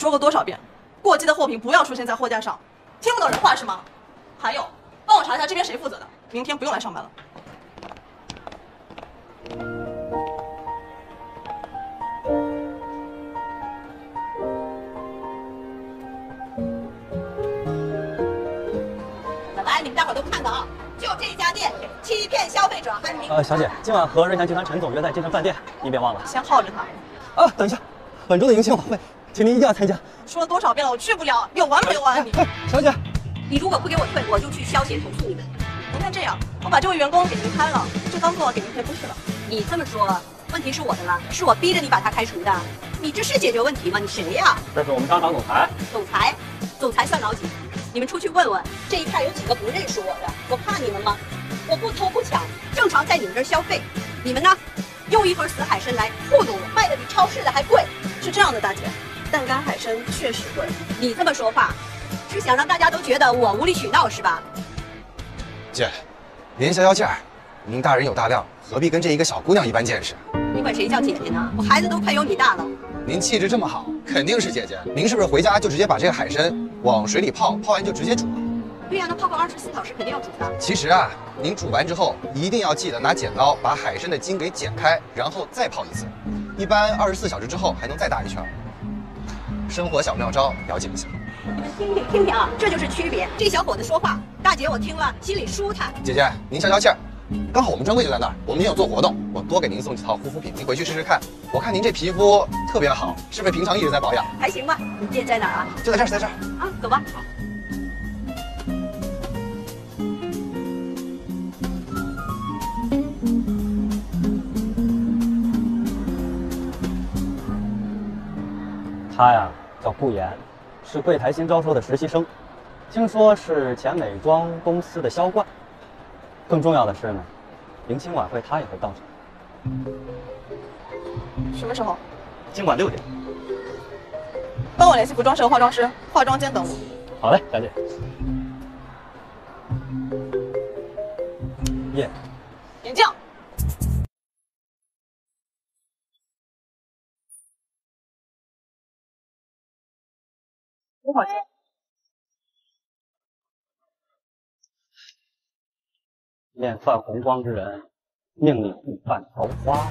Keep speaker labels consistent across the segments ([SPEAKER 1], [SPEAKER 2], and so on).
[SPEAKER 1] 我说过多少遍，过期的货品不要出现在货架上，听不懂人话是吗？还有，帮我查一下这边谁负责的，明天不用来上班了。
[SPEAKER 2] 来，你们大伙都看到啊，就这家店欺骗消费者，还明
[SPEAKER 3] 呃，小姐，今晚和瑞祥集团陈总约在金城饭店，您别忘了。
[SPEAKER 1] 先耗着他。
[SPEAKER 3] 啊，等一下，本周的迎新晚会，请您一定要参加。
[SPEAKER 1] 说了多少遍了，我去不了，有完没完啊你？
[SPEAKER 3] 小姐，
[SPEAKER 2] 你如果不给我退，我就去消协投诉你们。
[SPEAKER 1] 您看这样，我把这位员工给您开了，就当做给您赔不是了。
[SPEAKER 2] 你这么说，问题是我的了，是我逼着你把他开除的。你这是解决问题吗？你谁呀？
[SPEAKER 3] 这是我们商场总裁。
[SPEAKER 2] 总裁，总裁算老几？你们出去问问，这一片有几个不认识我的？我怕你们吗？我不偷不抢，正常在你们这儿消费。你们呢？用一盒死海参来糊弄我，卖的比超市的还贵。
[SPEAKER 1] 是这样的，大姐，蛋干海参确实贵。
[SPEAKER 2] 你这么说话，是想让大家都觉得我无理取闹是吧？
[SPEAKER 4] 姐，您消消气儿，您大人有大量，何必跟这一个小姑娘一般见识？
[SPEAKER 2] 你管谁叫姐姐呢？我孩子都快有你大了。
[SPEAKER 4] 您气质这么好，肯定是姐姐。您是不是回家就直接把这个海参往水里泡，泡完就直接煮了？
[SPEAKER 2] 对呀、那泡泡二十四小时肯定要煮的。
[SPEAKER 4] 其实啊，您煮完之后一定要记得拿剪刀把海参的筋给剪开，然后再泡一次。一般二十四小时之后还能再大一圈。生活小妙招，了解一下。
[SPEAKER 2] 你们听听听听啊，这就是区别。这小伙子说话，大姐我听了心里舒坦。
[SPEAKER 4] 姐姐，您消消气儿。刚好我们专柜就在那儿，我们今天有做活动，我多给您送几套护肤品，您回去试试看。我看您这皮肤特别好，是不是平常一直在保养？
[SPEAKER 2] 还行吧？你店在哪儿啊？
[SPEAKER 4] 就在这儿，在这儿。
[SPEAKER 2] 啊，走吧。
[SPEAKER 3] 他呀叫顾岩，是柜台新招收的实习生，听说是前美妆公司的销冠。更重要的是呢，迎亲晚会他也会到场，
[SPEAKER 1] 什么时候？
[SPEAKER 3] 今晚六点。
[SPEAKER 1] 帮我联系服装社和化妆师，化妆间等我。
[SPEAKER 3] 好嘞，小姐。耶、
[SPEAKER 1] 眼镜。
[SPEAKER 3] 面泛红光之人，命里必犯桃花。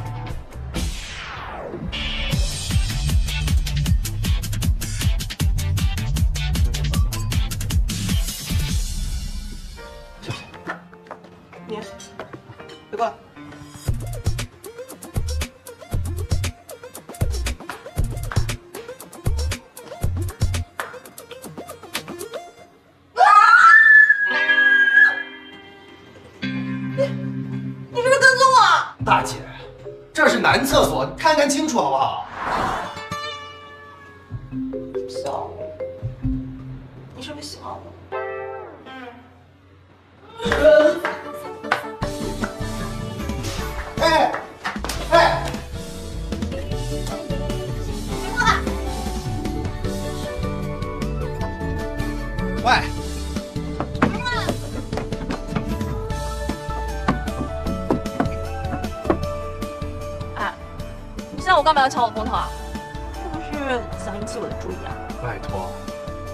[SPEAKER 1] 你，别过来。
[SPEAKER 4] 男厕所，看看清楚好不好？
[SPEAKER 1] 你知道我干嘛要抢我风头啊？是不是想引起我的注意啊？
[SPEAKER 4] 拜托，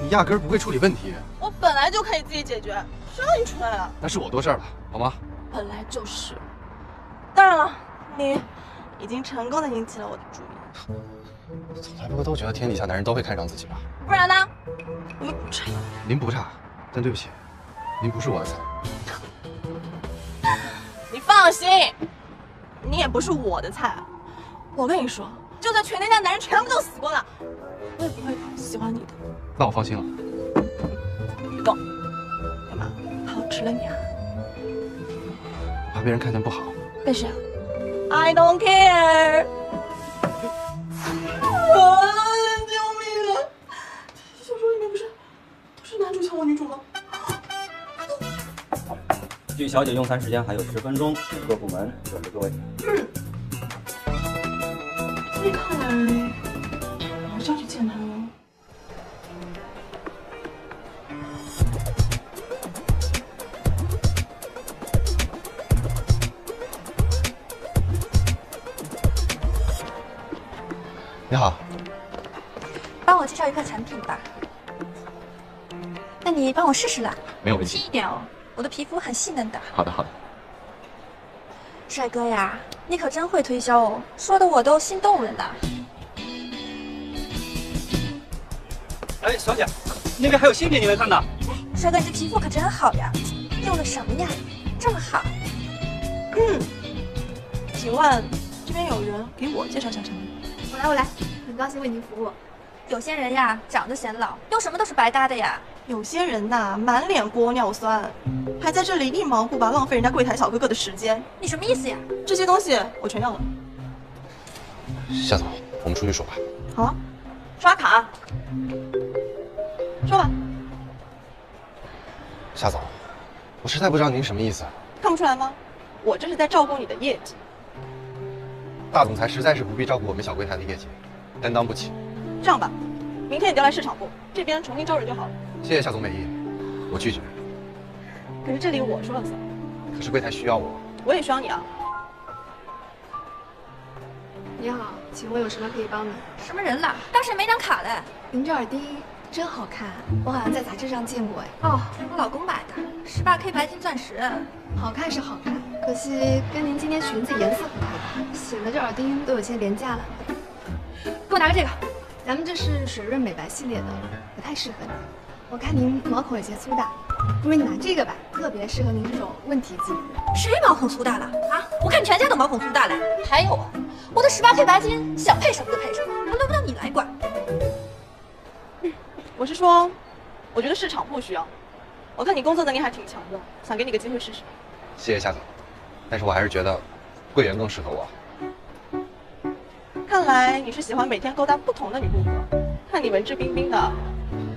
[SPEAKER 4] 你压根儿不会处理问题，
[SPEAKER 1] 我本来就可以自己解决，谁让你出来了？
[SPEAKER 4] 那是我多事儿了，好吗？
[SPEAKER 1] 本来就是。当然了，你已经成功的引起了我的注意，
[SPEAKER 4] 从来不会都觉得天底下男人都会看上自己吧？
[SPEAKER 1] 不然呢？你不差。
[SPEAKER 4] 您不差，但对不起，您不是我的菜。
[SPEAKER 1] 你放心，你也不是我的菜。我跟你说，就算全天下男人全部都死光了，我也不会喜欢你的。
[SPEAKER 4] 那我放心了。
[SPEAKER 1] 别动，干嘛？怕我吃了你啊？
[SPEAKER 4] 我怕别人看见不好。
[SPEAKER 1] 没事，I don't care。啊！救命啊！小说里面不是都是男主抢我女主吗？
[SPEAKER 3] 距小姐用餐时间还有十分钟，各部门准备各位。
[SPEAKER 1] 这看来我是要去见他了。
[SPEAKER 4] 你好，
[SPEAKER 5] 帮我介绍一款产品吧。那你帮我试试啦，
[SPEAKER 4] 没有问题。
[SPEAKER 5] 轻一点哦，我的皮肤很细嫩的。
[SPEAKER 4] 好的，好的。
[SPEAKER 5] 帅哥呀，你可真会推销哦，说的我都心动了呢。
[SPEAKER 3] 哎，小姐，那边还有新品你没看呢。
[SPEAKER 5] 帅哥，你这皮肤可真好呀，用的什么呀？这么好。嗯，请问这边有人给我介绍下产品？
[SPEAKER 6] 我来，我来，很高兴为您服务。
[SPEAKER 5] 有些人呀，长得显老，用什么都是白搭的呀。
[SPEAKER 1] 有些人呐，满脸玻尿酸，还在这里一毛不拔，浪费人家柜台小哥哥的时间。
[SPEAKER 5] 你什么意思呀？
[SPEAKER 1] 这些东西我全要了。
[SPEAKER 4] 夏总，我们出去说吧。
[SPEAKER 1] 好啊，刷卡。说吧。
[SPEAKER 4] 夏总，我实在不知道您什么意思。
[SPEAKER 1] 看不出来吗？我这是在照顾你的业绩。
[SPEAKER 4] 大总裁实在是不必照顾我们小柜台的业绩，担当不起。
[SPEAKER 1] 这样吧，明天你就来市场部这边重新招人就好了。
[SPEAKER 4] 谢谢夏总美意，我拒绝。
[SPEAKER 1] 可是这里我说了算。
[SPEAKER 4] 可是柜台需要我，
[SPEAKER 1] 我也需要你啊。
[SPEAKER 6] 你好，请问有什么可以帮你？
[SPEAKER 5] 什么人啦？当时没张卡嘞。
[SPEAKER 6] 您这耳钉真好看，我好像在杂志上见过哎。
[SPEAKER 5] 哦，我老公买的，十八 K 白金钻石，
[SPEAKER 6] 好看是好看，可惜跟您今天裙子颜色不配搭，显得这耳钉都有些廉价了。
[SPEAKER 5] 给我拿个这个，
[SPEAKER 6] 咱们这是水润美白系列的，不太适合你。我看您毛孔有些粗大，不如你拿这个吧，特别适合您这种问题肌。
[SPEAKER 5] 谁毛孔粗大了啊？我看全家都毛孔粗大了。还有啊，我的十八 K 白金，想配什么就配什么，还轮不到你来管。
[SPEAKER 1] 我是说，我觉得市场不需要。我看你工作能力还挺强的，想给你个机会试试。
[SPEAKER 4] 谢谢夏总，但是我还是觉得桂圆更适合我。
[SPEAKER 1] 看来你是喜欢每天勾搭不同的女顾客，看你文质彬彬的，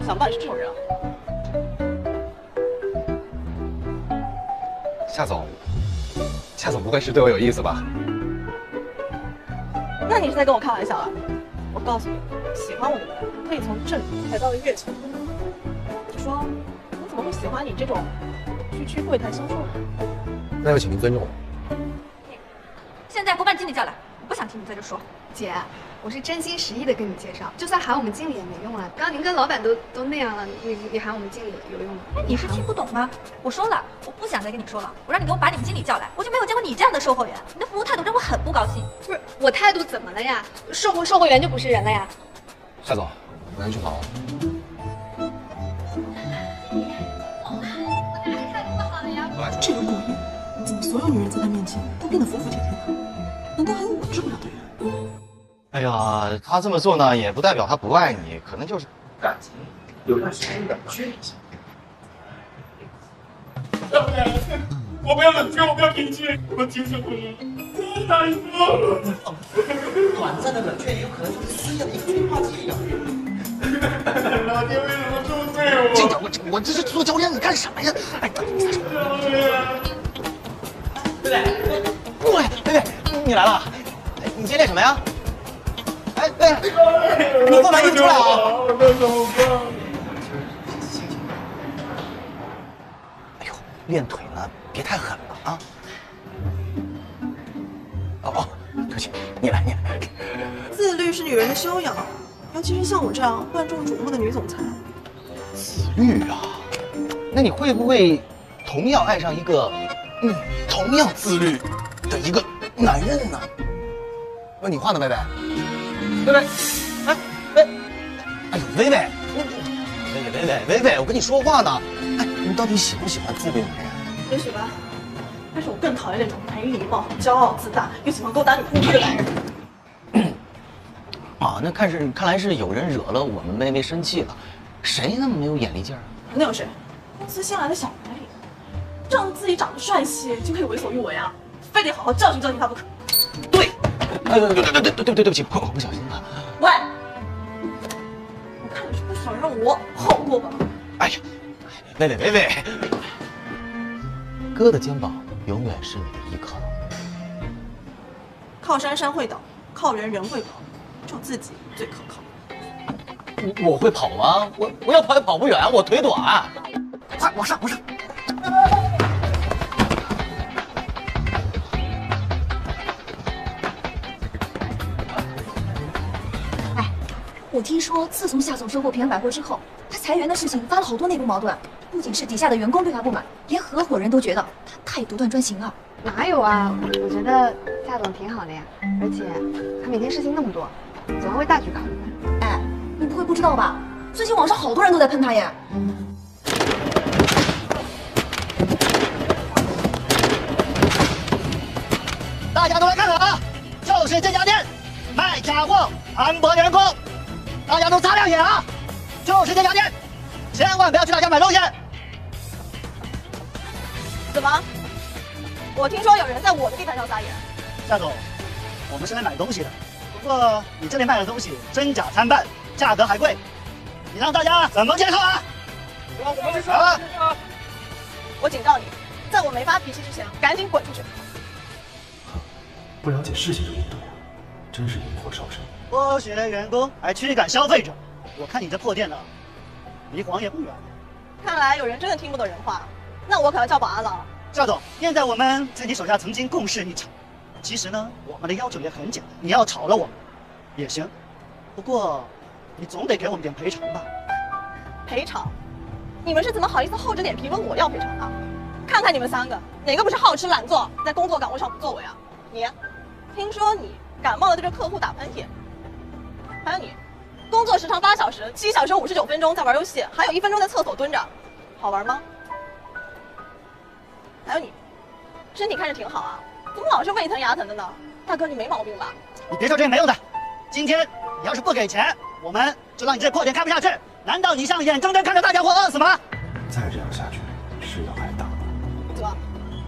[SPEAKER 1] 想不到你是这种人啊。
[SPEAKER 4] 夏总，夏总不会是对我有意思吧？
[SPEAKER 1] 那你是在跟我开玩笑啊？我告诉你，喜欢我的人可以从这里踩到月球。你说，我怎么会喜欢你这种区区柜台销售呢？
[SPEAKER 4] 那就请您尊重我。
[SPEAKER 5] 现在给我把经理叫来，我不想听你在这说。
[SPEAKER 6] 姐，我是真心实意的跟你介绍，就算喊我们经理也没用啊。刚刚您跟老板都都那样了，你你喊我们经理有用吗？
[SPEAKER 5] 你是听不懂吗？我说了，我不想再跟你说了。我让你给我把你们经理叫来，我就没有见过你这样的售货员。你的服务态度让我很不高兴。
[SPEAKER 6] 不是我态度怎么了呀？售货售货员就不是人了呀？
[SPEAKER 4] 夏总，我先去忙了。
[SPEAKER 1] 这个顾言，怎么所有女人在他面前都变得服服帖帖的？难道还有我治不了的人？
[SPEAKER 7] 哎呀，他这么做呢，也不代表他不爱你，可能就是感情有段时间冷却一下。
[SPEAKER 8] 少爷，我不要冷却，我不要平静，我精神不了，太难受了。
[SPEAKER 7] 短暂的冷却也有可能就是失业的一个催化剂呀。
[SPEAKER 8] 老天为什么这么对我？
[SPEAKER 7] 我这我这是做教练，你干什么呀？哎，
[SPEAKER 8] 少爷，
[SPEAKER 7] 贝贝，过来，贝贝，你来了，哎你今天练什么呀？哎，贝贝，你给我把衣服出来啊！
[SPEAKER 8] 我该怎么办？
[SPEAKER 7] 哎呦，练腿呢，别太狠了啊！哦哦，对不起，你来，你来。
[SPEAKER 1] 自律是女人的修养，尤其是像我这样万众瞩目的女总裁。
[SPEAKER 7] 自律啊，那你会不会同样爱上一个，嗯，同样自律的一个男人呢？问你话呢，薇薇。薇薇，哎，薇，哎呦，薇薇，薇薇，薇薇，薇薇，我跟你说话呢。哎，你到底喜不喜欢自卑的男人？
[SPEAKER 1] 也许吧，但是我更讨厌那种没礼貌、骄傲自大又喜欢勾搭女顾客的男人。
[SPEAKER 7] 啊，那看是看来是有人惹了我们薇薇生气了，谁那么没有眼力劲儿啊？
[SPEAKER 1] 那有谁？公司新来的小白领，仗自己长得帅气就可以为所欲为啊？非得好好教训教训他不可。
[SPEAKER 7] 对，对对对对对对，对不起，我不小心了。
[SPEAKER 1] 喂，我看你是不想让我好过吧？
[SPEAKER 7] 哎呀，喂喂喂喂，哥的肩膀永远是你的依靠。
[SPEAKER 1] 靠山山会倒，靠人人会跑，就自己最可靠。
[SPEAKER 7] 我我会跑吗？我我要跑也跑不远，我腿短。快往上，往上。
[SPEAKER 5] 我听说，自从夏总收购平安百货之后，他裁员的事情发了好多内部矛盾，不仅是底下的员工对他不满，连合伙人都觉得他太独断专行了。
[SPEAKER 6] 哪有啊？我觉得夏总挺好的呀，而且他每天事情那么多，总要为大局考虑吧。
[SPEAKER 5] 哎，你不会不知道吧？最近网上好多人都在喷他耶。
[SPEAKER 9] 大家都来看看啊，就是这家店，卖假货、安博员工，大家都擦亮眼啊！就是这家店，千万不要去他家买东西。
[SPEAKER 1] 怎么？我听说有人在我的地盘上撒野。
[SPEAKER 9] 夏总，我们是来买东西的，不过你这里卖的东西真假参半，价格还贵，你让大家怎么接受啊？
[SPEAKER 10] 我们去
[SPEAKER 9] 啊！
[SPEAKER 1] 我警告你，在我没发脾气之前，赶紧滚出去！
[SPEAKER 11] 不了解事情的严重，真是引火烧身。
[SPEAKER 9] 剥削员工还驱赶消费者，我看你这破电脑，离黄也不远。
[SPEAKER 1] 看来有人真的听不懂人话，那我可要叫保安了。
[SPEAKER 9] 赵总，现在我们在你手下曾经共事一场，其实呢，我们的要求也很简单，你要炒了我们也行，不过你总得给我们点赔偿吧？
[SPEAKER 1] 赔偿？你们是怎么好意思厚着脸皮问我要赔偿的？看看你们三个，哪个不是好吃懒做，在工作岗位上不作为啊？你，听说你感冒了对着客户打喷嚏，还有你，工作时长八小时，七小时五十九分钟在玩游戏，还有一分钟在厕所蹲着，好玩吗？还有你，身体看着挺好啊，怎么老是胃疼牙疼的呢？大哥，你没毛病吧？
[SPEAKER 9] 你别说这些没用的，今天你要是不给钱，我们就让你这破店开不下去。难道你想眼睁睁看着大家伙饿死吗？
[SPEAKER 11] 再这样下去，是要挨打的。
[SPEAKER 1] 哥，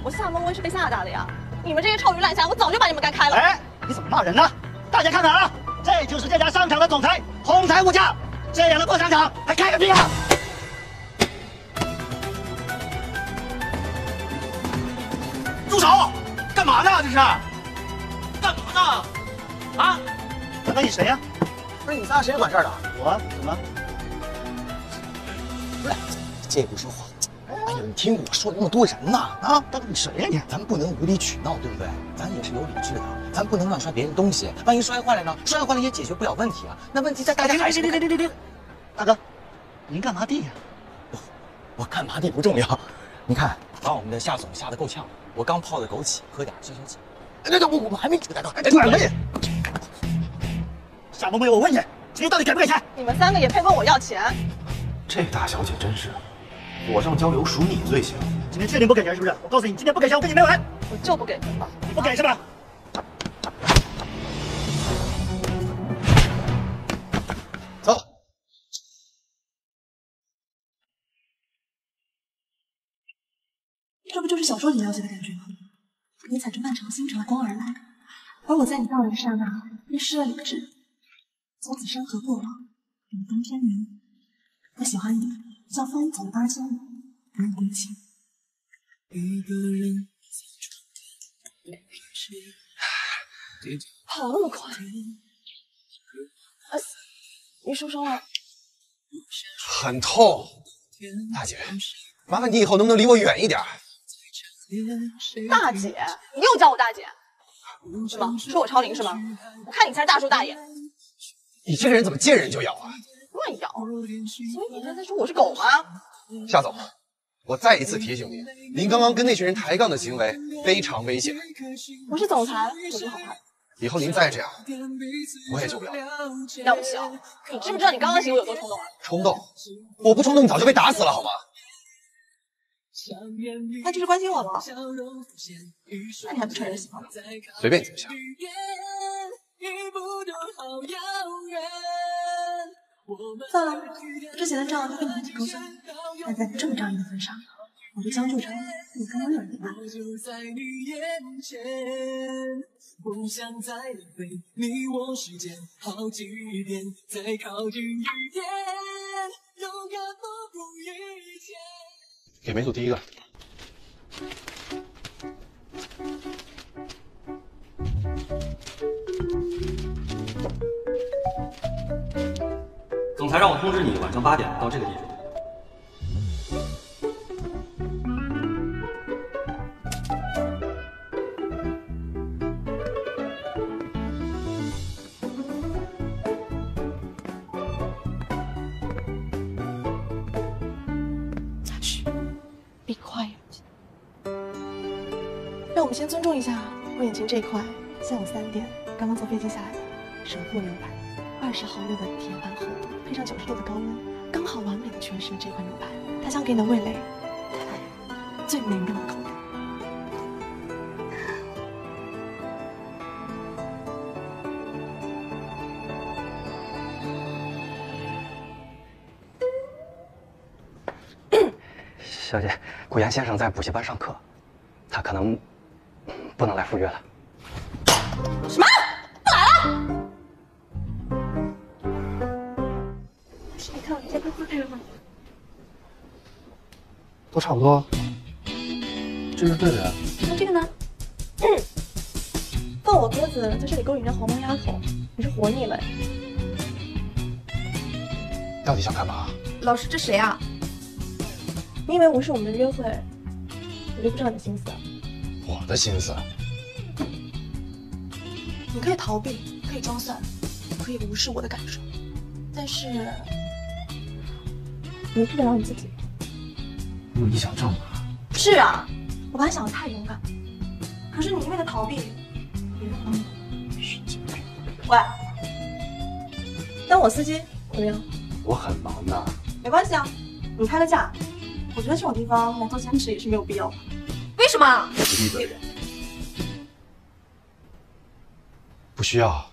[SPEAKER 1] 我夏梦薇是被吓大的呀！你们这些臭鱼烂虾，我早就把你们干开了。
[SPEAKER 9] 哎，你怎么骂人呢？大家看看啊，这就是这家商场的总裁，哄抬物价，这样的破商场还开个屁啊！
[SPEAKER 7] 住手！干嘛呢？这是？干嘛呢？啊？
[SPEAKER 9] 大哥，你谁呀？
[SPEAKER 7] 不是你仨谁管事儿的？
[SPEAKER 9] 我怎么？
[SPEAKER 7] 不是，借不说话。哎呀，你听我说那么多人呢啊！
[SPEAKER 9] 大哥，你谁呀你？
[SPEAKER 7] 咱不能无理取闹，对不对？咱也是有理智的，咱不能乱摔别人东西，万一摔坏了呢？摔坏了也解决不了问题啊。那问题在大家还是……
[SPEAKER 9] 别别别别别！大哥，您干嘛地呀？
[SPEAKER 7] 我干嘛地不重要，你看把我们的夏总吓得够呛，我刚泡的枸杞，喝点消消气。哎，那我我还没煮，大哥，哎，
[SPEAKER 9] 滚回去！夏萌萌，我问你，今天到底给不给钱？
[SPEAKER 1] 你们三个也配问我要钱？
[SPEAKER 11] 这大小姐真是，火上浇油属你最行。
[SPEAKER 9] 今天确定不给钱是不是？我告诉你，今天不给钱，我跟你没完！
[SPEAKER 1] 我就不给
[SPEAKER 9] 你不给是吧？
[SPEAKER 7] 走。
[SPEAKER 12] 这不就是小说里描写的感觉吗？你踩着漫长星辰的光而来，而我在你到来的刹那便失了理智，从此山河过往，永登天明。我喜欢你，像风走了八千里，不用归期。跑那么快？哎，你受伤了？
[SPEAKER 4] 很痛，大姐，麻烦你以后能不能离我远一点？
[SPEAKER 1] 大姐，你又叫我大姐，是吗？说我超龄是吗？我看你才是大叔大爷。
[SPEAKER 4] 你这个人怎么见人就咬啊？
[SPEAKER 1] 乱咬？所以你这在说我是狗吗？
[SPEAKER 4] 夏总，我再一次提醒您，您刚刚跟那群人抬杠的行为非常危险。
[SPEAKER 1] 我是总裁，有什么好怕的？
[SPEAKER 4] 以后您再这样，我也救不了。
[SPEAKER 1] 要不小，你知不知道你刚刚行为有多冲动啊？
[SPEAKER 4] 冲动？我不冲动，你早就被打死了，好吗？
[SPEAKER 1] 那这是关心我吗？那你还不承认喜欢我？
[SPEAKER 4] 随便你怎么想。
[SPEAKER 12] 算了，之前的账就跟你一起勾销。但在这么仗义的份上，我就将就着你跟我有人吧。不想再浪费你我时间，好几遍再靠近一点，勇敢不顾一切。
[SPEAKER 4] 给梅组第一个。
[SPEAKER 3] 才让我通知你晚上八点到这个地方嘘闭不让我
[SPEAKER 1] 们先尊重一下我眼前这块。下午三点刚刚坐飞机下来的神户牛排二十毫米的铁板厚度配上九十度的高温，刚好完美的诠释了这款牛排，它想给你的味蕾带来最美妙的口感。
[SPEAKER 13] 小姐，顾岩先生在补习班上课，他可能不能来赴约了。
[SPEAKER 4] 都差不多。这是对的呀。
[SPEAKER 1] 那这个呢？嗯，放我鸽子在这里勾引人家黄毛丫头，你是活腻了？
[SPEAKER 7] 到底想干嘛？
[SPEAKER 6] 老师，这谁啊？
[SPEAKER 1] 你以为无视我们的约会，我就不知道你的心思啊？
[SPEAKER 7] 我的心思。
[SPEAKER 1] 你可以逃避，可以装蒜，可以无视我的感受，但是你不得了你自己。
[SPEAKER 4] 如果你想这么
[SPEAKER 1] 是啊，我把你想的太勇敢，可是你一味的逃避，你疯了。喂，当我司机怎么样？
[SPEAKER 4] 我很忙的。
[SPEAKER 1] 没关系啊，你开个价，我觉得这种地方来做兼职也是没有必要的。
[SPEAKER 6] 为什么？
[SPEAKER 4] 闭嘴。
[SPEAKER 7] 不需要。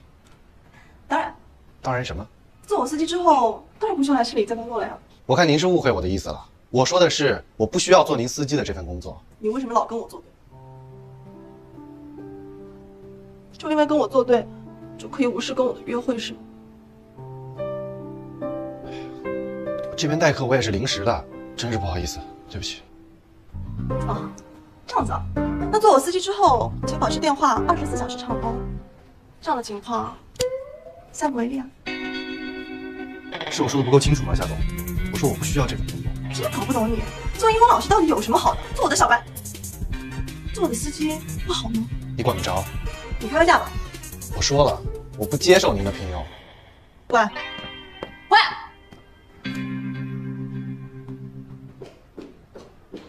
[SPEAKER 1] 当然，
[SPEAKER 7] 当然什么？
[SPEAKER 1] 做我司机之后，当然不需要来市里再工作了呀。
[SPEAKER 7] 我看您是误会我的意思了。我说的是，我不需要做您司机的这份工作。
[SPEAKER 1] 你为什么老跟我作对？就因为跟我作对，就可以无视跟我的约会是吗？
[SPEAKER 7] 这边代课我也是临时的，真是不好意思，对不起。
[SPEAKER 1] 啊，这样子啊？那做我司机之后，请保持电话二十四小时畅通。这样的情况，下不为例啊。
[SPEAKER 4] 是我说的不够清楚吗，夏总？我说我不需要这份工作。
[SPEAKER 1] 真搞不懂你，做英文老师到底有什么好的？做我的小白，做我的司机不好吗？
[SPEAKER 7] 你管不着。
[SPEAKER 1] 你开个价吧。
[SPEAKER 7] 我说了，我不接受您的聘用。
[SPEAKER 1] 喂，喂。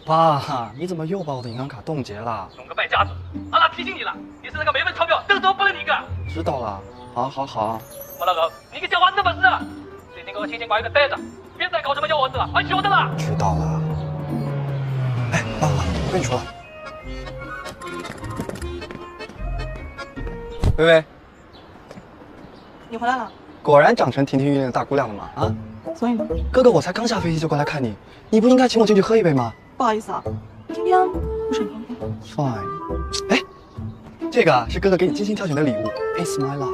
[SPEAKER 13] 爸，你怎么又把我的银行卡冻结了？
[SPEAKER 14] 弄个败家子！阿拉提醒你了，你是那个没份钞票都都不能停的。
[SPEAKER 13] 知道了，好，好，好。
[SPEAKER 14] 我老狗，你个叫花子的本事！最近给我轻轻挂一个呆着，别再搞什么幺蛾子了，俺晓得了。
[SPEAKER 13] 知道了。哎，爸爸，我跟你说，微微，
[SPEAKER 1] 你回来了。
[SPEAKER 13] 果然长成亭亭玉立的大姑娘了嘛？啊？
[SPEAKER 1] 所以呢？
[SPEAKER 13] 哥哥，我才刚下飞机就过来看你，你不应该请我进去喝一杯吗？
[SPEAKER 1] 不好意思啊，今天不是很方便。
[SPEAKER 13] Fine。哎，这个啊是哥哥给你精心挑选的礼物，It's my love。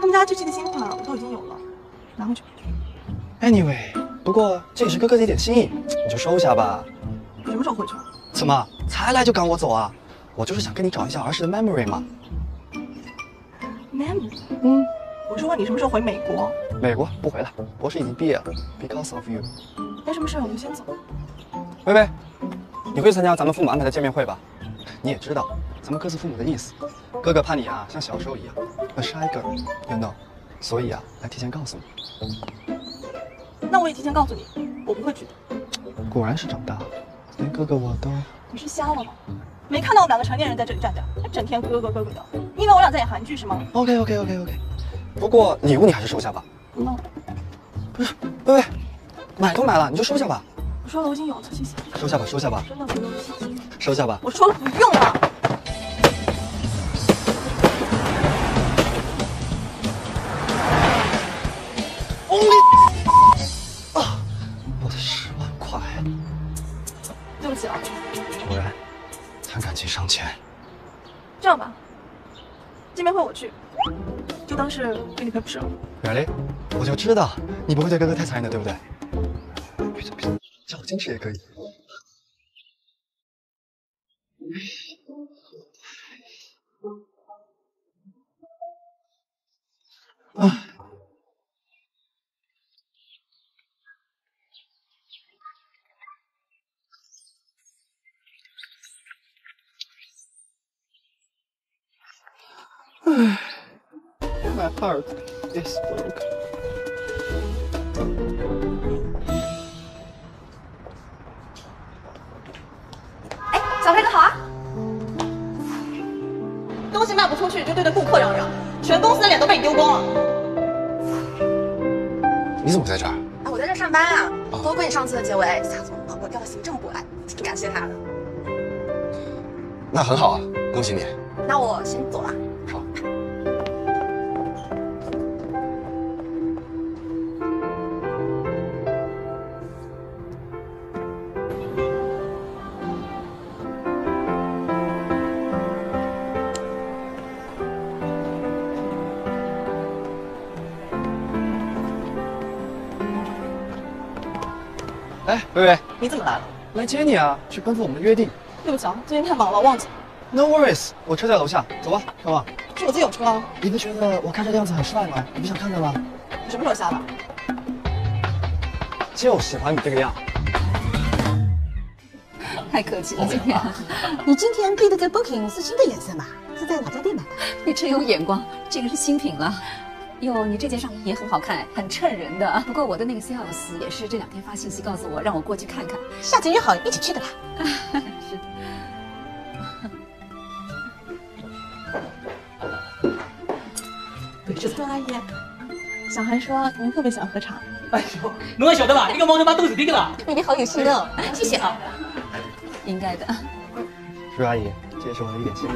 [SPEAKER 1] 他们家这期的新款我都已经有了，拿回去。
[SPEAKER 13] Anyway，不过这也是哥哥的一点心意，你就收下吧。
[SPEAKER 1] 什么时候回去？
[SPEAKER 13] 怎么才来就赶我走啊？我就是想跟你找一下儿时的 memory 嘛。
[SPEAKER 1] memory？
[SPEAKER 13] 嗯，
[SPEAKER 1] 我是问你什么时候回美国？
[SPEAKER 13] 美国不回了，博士已经毕业了，because of you。
[SPEAKER 1] 没什么事，我就先走。
[SPEAKER 13] 微微，你会参加咱们父母安排的见面会吧？你也知道咱们各自父母的意思，哥哥怕你啊像小时候一样，a shy girl，you know，所以啊来提前告诉你。
[SPEAKER 1] 那我也提前告诉你，我不会去的。
[SPEAKER 13] 果然是长大了，连哥哥我都……
[SPEAKER 1] 你是瞎了吗？没看到我们两个成年人在这里站着，还整天哥哥哥哥的。你以为我俩在演韩剧是吗
[SPEAKER 13] ？OK OK OK OK。不过礼物你还是收下吧。
[SPEAKER 1] 那
[SPEAKER 13] 不是，薇薇，买都买了，你就收下吧。
[SPEAKER 1] 我说了，我已经有了，谢谢。
[SPEAKER 13] 收下吧，收下吧。
[SPEAKER 1] 真的不用，谢谢。
[SPEAKER 13] 收下吧。
[SPEAKER 1] 我说了不用了。给你赔不是了。
[SPEAKER 13] Really？我就知道你不会对哥哥太残忍的，对不对？别走，别走，叫我坚持也可以。啊。My heart 接你啊，去奔赴我们的约定。
[SPEAKER 1] 对不起啊，最近太忙了，忘记了。
[SPEAKER 13] No worries，我车在楼下，走吧，看吧。
[SPEAKER 1] 是我自己有车啊。
[SPEAKER 13] 你不觉得我开车的样子很帅吗？你不想看看吗？
[SPEAKER 1] 你什么时候下的？
[SPEAKER 13] 就喜欢你这个样。
[SPEAKER 15] 太客气了，今天。你今天配的这 Booking 是新的颜色吗？是在哪家店买的？你真有眼光，这个是新品了。哟，你这件上衣也很好看，很衬人的。不过我的那个 sales 也是这两天发信息告诉我，让我过去看看。下次约好一起去的啦。是。
[SPEAKER 1] 对，是孙阿姨。小韩说您特别喜欢喝茶。
[SPEAKER 16] 哎呦，侬也晓得吧？一个猫头把肚子病了。
[SPEAKER 15] 你好有心哦，谢谢啊。应该的。
[SPEAKER 13] 叔阿姨，这也是我的一点心意。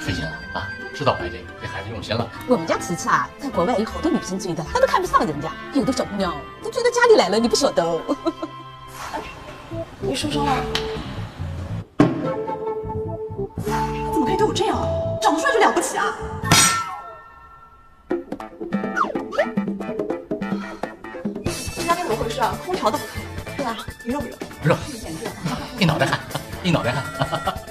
[SPEAKER 7] 费心了啊，知道买这个，这孩子用心了。
[SPEAKER 15] 我们家琪琪啊，在国外有好多女生追的，她都看不上人家，有的小姑娘都追到家里来了，你不晓得哦。
[SPEAKER 1] 你受伤了？怎么可以对我这样？长得帅就了不起啊？这家店怎么回事啊？空调都不开。对啊，你热不热？
[SPEAKER 7] 热，一脑袋汗，一脑袋汗。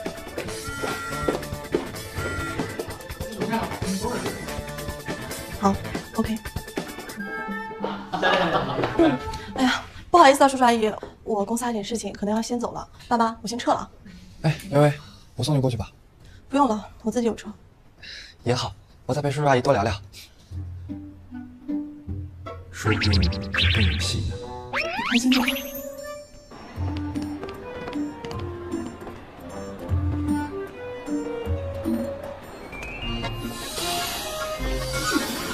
[SPEAKER 1] 好意思啊，叔叔阿姨，我公司还有点事情，可能要先走了。爸妈，我先撤了。
[SPEAKER 13] 哎，薇薇，我送你过去吧。
[SPEAKER 1] 不用了，我自己有车。
[SPEAKER 13] 也好，我再陪叔叔阿姨多聊聊。
[SPEAKER 17] 说不定更有戏呢。
[SPEAKER 1] 开心就好。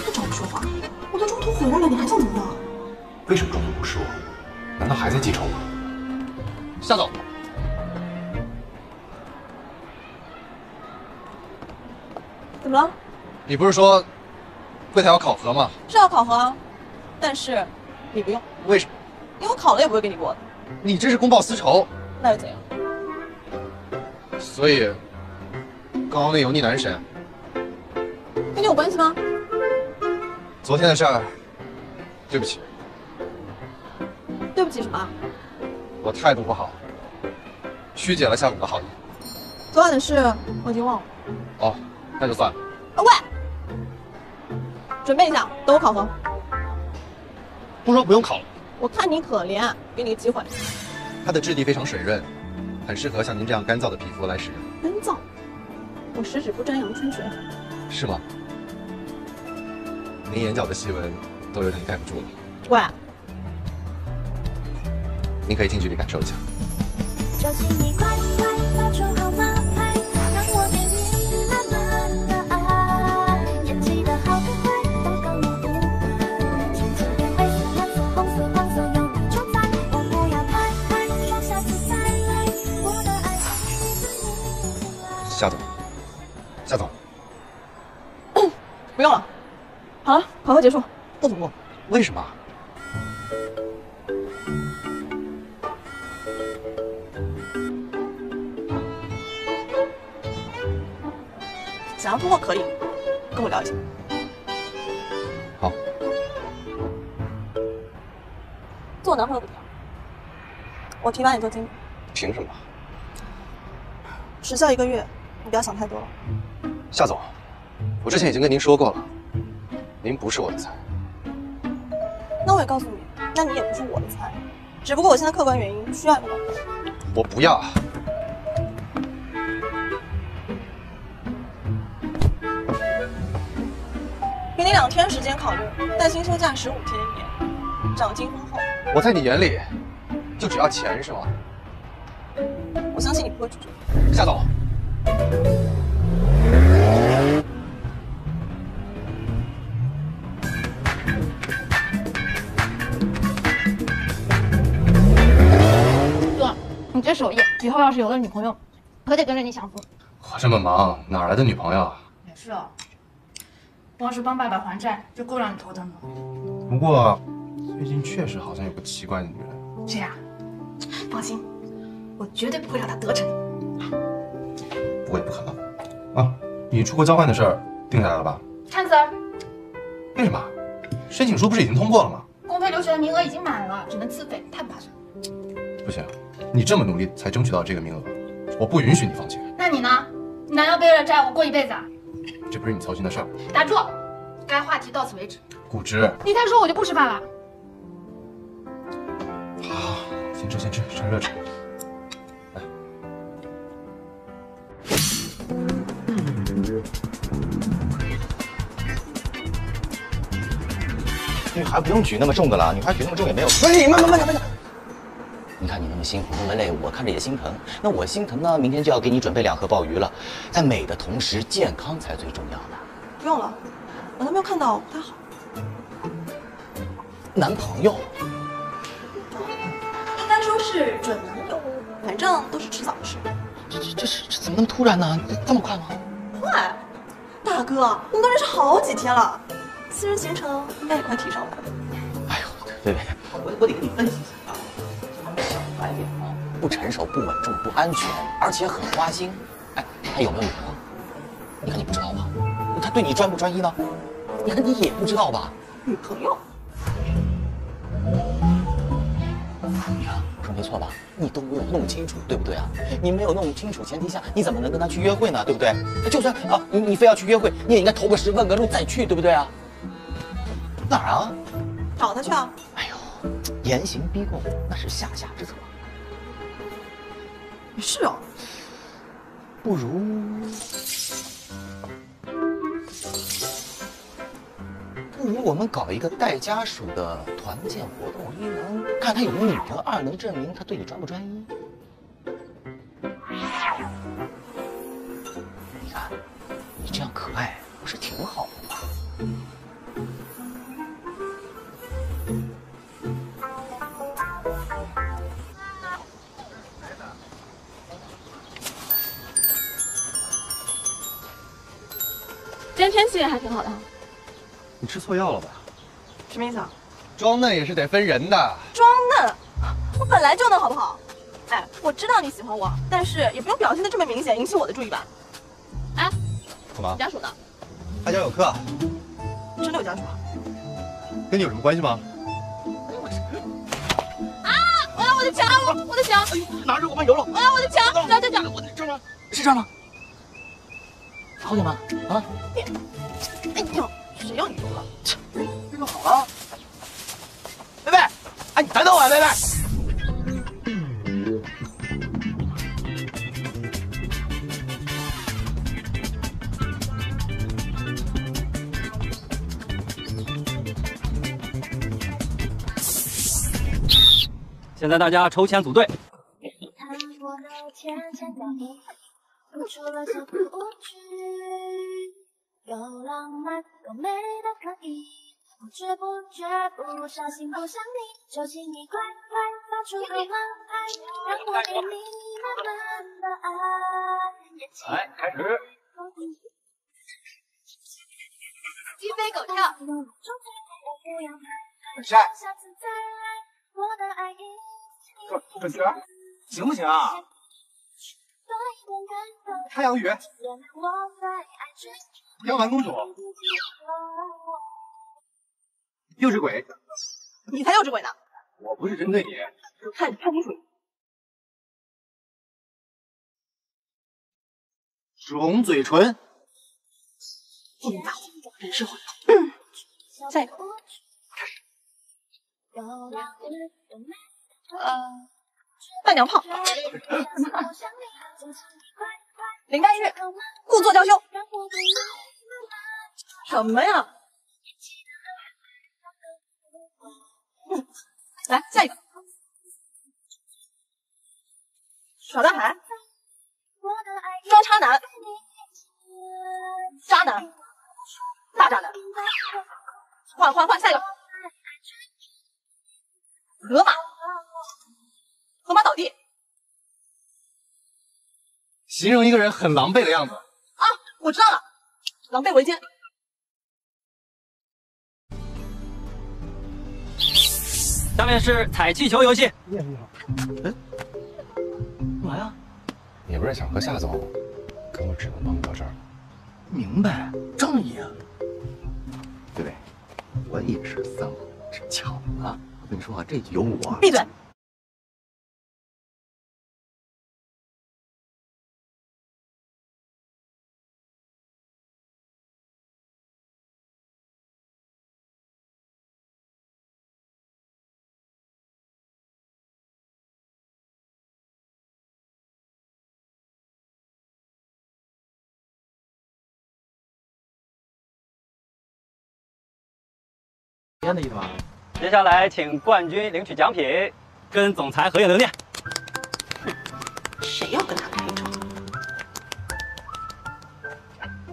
[SPEAKER 1] 不找我说话，我都中途回来了，你还想怎么样？
[SPEAKER 17] 为什么中途不说？难道还在记仇吗？
[SPEAKER 4] 夏总，
[SPEAKER 1] 怎么了？
[SPEAKER 4] 你不是说柜台要考核吗？
[SPEAKER 1] 是要考核啊，但是你不用，
[SPEAKER 4] 为什么？
[SPEAKER 1] 因为我考了也不会给你过的。
[SPEAKER 4] 你这是公报私仇。
[SPEAKER 1] 那又怎样？
[SPEAKER 4] 所以，刚刚那油腻男是谁？
[SPEAKER 1] 跟你有关系吗？
[SPEAKER 4] 昨天的事儿，对不起，
[SPEAKER 1] 对不起什么？
[SPEAKER 4] 我态度不好，曲解了夏总的好意。
[SPEAKER 1] 昨晚的事我已经忘了。
[SPEAKER 4] 哦，那就算了。
[SPEAKER 1] 啊喂，准备一下，等我考核。
[SPEAKER 4] 不说不用考了，
[SPEAKER 1] 我看你可怜，给你个机会。
[SPEAKER 4] 它的质地非常水润，很适合像您这样干燥的皮肤来使用。
[SPEAKER 1] 干燥，我十指不沾阳春水。
[SPEAKER 4] 是吗？您眼角的细纹都有点盖不住了，
[SPEAKER 1] 喂，
[SPEAKER 4] 您可以近距离感受一下。
[SPEAKER 18] 就请你快快拿出号码牌，让我给你满满的爱。演技的好不坏，都跟我舞台。青青的灰色、蓝色、红色、黄色，有你就在。我不要太太说下次再来，我的爱你自己来。
[SPEAKER 4] 夏总，夏总，
[SPEAKER 1] 不用了。好了，考核结束，不总部。
[SPEAKER 4] 为什么？
[SPEAKER 1] 想要突破可以，跟我聊一下。
[SPEAKER 4] 好。
[SPEAKER 1] 做我男朋友怎么样？我提拔你做经理，
[SPEAKER 4] 凭什么？
[SPEAKER 1] 时效一个月，你不要想太多了。
[SPEAKER 4] 夏总，我之前已经跟您说过了，您不是我的菜。
[SPEAKER 1] 那我也告诉你，那你也不是我的菜，只不过我现在客观原因需要一个男朋友。
[SPEAKER 4] 我不要。
[SPEAKER 1] 给你两天时间考虑，带薪休假十五天，一年涨薪丰厚。
[SPEAKER 4] 我在你眼里就只要钱是吗？
[SPEAKER 1] 我相信你不会拒绝。
[SPEAKER 4] 夏总，哥，你
[SPEAKER 6] 这手艺，以后要是有了女朋友，可得跟着你享福。
[SPEAKER 4] 我这么忙，哪来的女朋友？
[SPEAKER 6] 也是哦。光是帮爸爸还债就够让你头疼了。
[SPEAKER 4] 不过最近确实好像有个奇怪的女人。
[SPEAKER 6] 谁呀？放心，我绝对不会让她得逞。
[SPEAKER 4] 不过也不可能。啊，你出国交换的事儿定下来了吧？
[SPEAKER 6] 찬스儿，
[SPEAKER 4] 为什么？申请书不是已经通过了吗？
[SPEAKER 6] 公费留学的名额已经满了，只能自费，太不划算。
[SPEAKER 4] 不行，你这么努力才争取到这个名额，我不允许你放弃。
[SPEAKER 6] 那你呢？你难道背着债我过一辈子啊？
[SPEAKER 4] 这不是你操心的事儿。
[SPEAKER 6] 打住！该话题到此为止。
[SPEAKER 4] 谷汁，
[SPEAKER 6] 你再说我就不吃饭了。
[SPEAKER 4] 好，先吃先吃，趁热吃。
[SPEAKER 7] 女孩不用举那么重的了，女孩举那么重也没有。
[SPEAKER 13] 哎慢慢慢点慢点。
[SPEAKER 7] 你那么辛苦那么累，我看着也心疼。那我心疼呢，明天就要给你准备两盒鲍鱼了。在美的同时，健康才最重要的。
[SPEAKER 1] 不用了，我男朋友看到不太好。
[SPEAKER 7] 男朋友？
[SPEAKER 1] 应该说是准男友，反正都是迟早的事。
[SPEAKER 7] 这这这是这怎么那么突然呢？这么快吗？
[SPEAKER 1] 快，大哥，我们都认识好几天了，私人行程应该也快提上来了。
[SPEAKER 7] 哎呦贝贝，我我得跟你分析一下不成熟、不稳重、不安全，而且很花心。哎，他有没有女朋友？你看你不知道吧？他对你专不专一呢？你看你也不知道吧？
[SPEAKER 1] 女朋友？
[SPEAKER 7] 你看我说没错吧？你都没有弄清楚，对不对啊？你没有弄清楚前提下，你怎么能跟他去约会呢？对不对？就算啊，你你非要去约会，你也应该投个十问个路再去，对不对啊？哪儿啊？
[SPEAKER 1] 找他去啊！
[SPEAKER 7] 哎呦严刑逼供那是下下之策，
[SPEAKER 1] 也是哦。
[SPEAKER 7] 不如不如我们搞一个带家属的团建活动，一能看他有没有女朋友，二能证明他对你专不专一。你看，你这样可爱不是挺好的吗？
[SPEAKER 1] 天天气还挺好的，
[SPEAKER 13] 你吃错药了吧？
[SPEAKER 1] 什么意思啊？
[SPEAKER 19] 装嫩也是得分人的。
[SPEAKER 1] 装嫩，我本来就嫩，好不好？哎，我知道你喜欢我，但是也不用表现的这么明显，引起我的注意吧。哎，
[SPEAKER 13] 干嘛？
[SPEAKER 1] 家属呢？
[SPEAKER 13] 他家有课，
[SPEAKER 1] 真的有家属啊？
[SPEAKER 13] 跟你有什么关系吗？
[SPEAKER 1] 啊！我要我的枪！我的枪！
[SPEAKER 7] 哪是我们有了？
[SPEAKER 1] 哎呀我的枪！这这这！
[SPEAKER 7] 我的这呢？是这儿吗？好点吗？啊！
[SPEAKER 1] 哎
[SPEAKER 3] 现在大家抽签组队。
[SPEAKER 18] 有浪漫有美的可以，不知不觉不小心你，就请你快快发出让我给你满满的爱。
[SPEAKER 3] 来，开始。
[SPEAKER 6] 鸡飞狗跳。
[SPEAKER 18] 下我的爱意。
[SPEAKER 13] 粉丝，行不行啊？太阳雨，妖丸公主，幼稚鬼，
[SPEAKER 1] 你才幼稚鬼呢！
[SPEAKER 13] 我不是针对你，
[SPEAKER 1] 我看你看清楚。
[SPEAKER 13] 肿嘴唇，
[SPEAKER 1] 不能打我，人是混的。嗯，下一个。呃，伴娘炮。林黛玉，故作娇羞。什么呀？嗯，来下一个。耍大牌。装渣男。渣男。大渣男。换换换，下一个。河马。河马倒地。
[SPEAKER 20] 形容一个人很狼狈的样子。
[SPEAKER 1] 啊，我知道了，狼狈为奸。
[SPEAKER 3] 下面是踩气球游戏。
[SPEAKER 20] 干嘛呀？
[SPEAKER 4] 你不是想和夏总，可我只能帮你到这儿了。
[SPEAKER 20] 明白，仗义啊！
[SPEAKER 4] 对对，我也是三虎之巧了。我跟你说啊，这有我。
[SPEAKER 1] 闭嘴！
[SPEAKER 20] 编的意思吧？
[SPEAKER 3] 接下来请冠军领取奖品，跟总裁合影留念。
[SPEAKER 1] 谁要跟他拍照？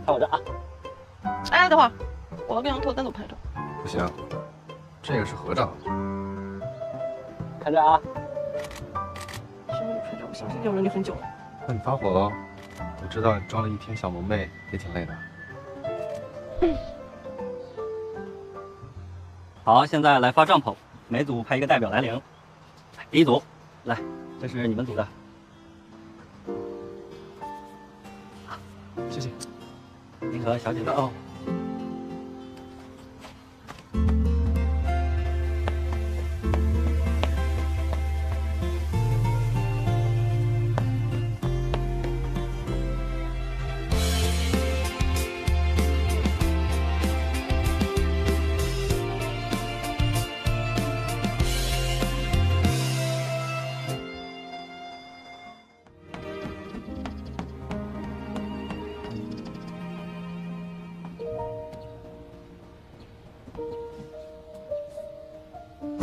[SPEAKER 3] 看我这啊！
[SPEAKER 1] 哎，等会儿，我要跟杨拓单独拍照。
[SPEAKER 4] 不行，这个是合照。
[SPEAKER 3] 看这啊！
[SPEAKER 1] 谁让你拍照？我相信有了你很久了。
[SPEAKER 4] 那你发火了？我知道你装了一天小萌妹也挺累的。
[SPEAKER 3] 好，现在来发帐篷，每组派一个代表来领。第一组，来，这是你们组的。
[SPEAKER 4] 谢谢。
[SPEAKER 3] 您和小姐的哦。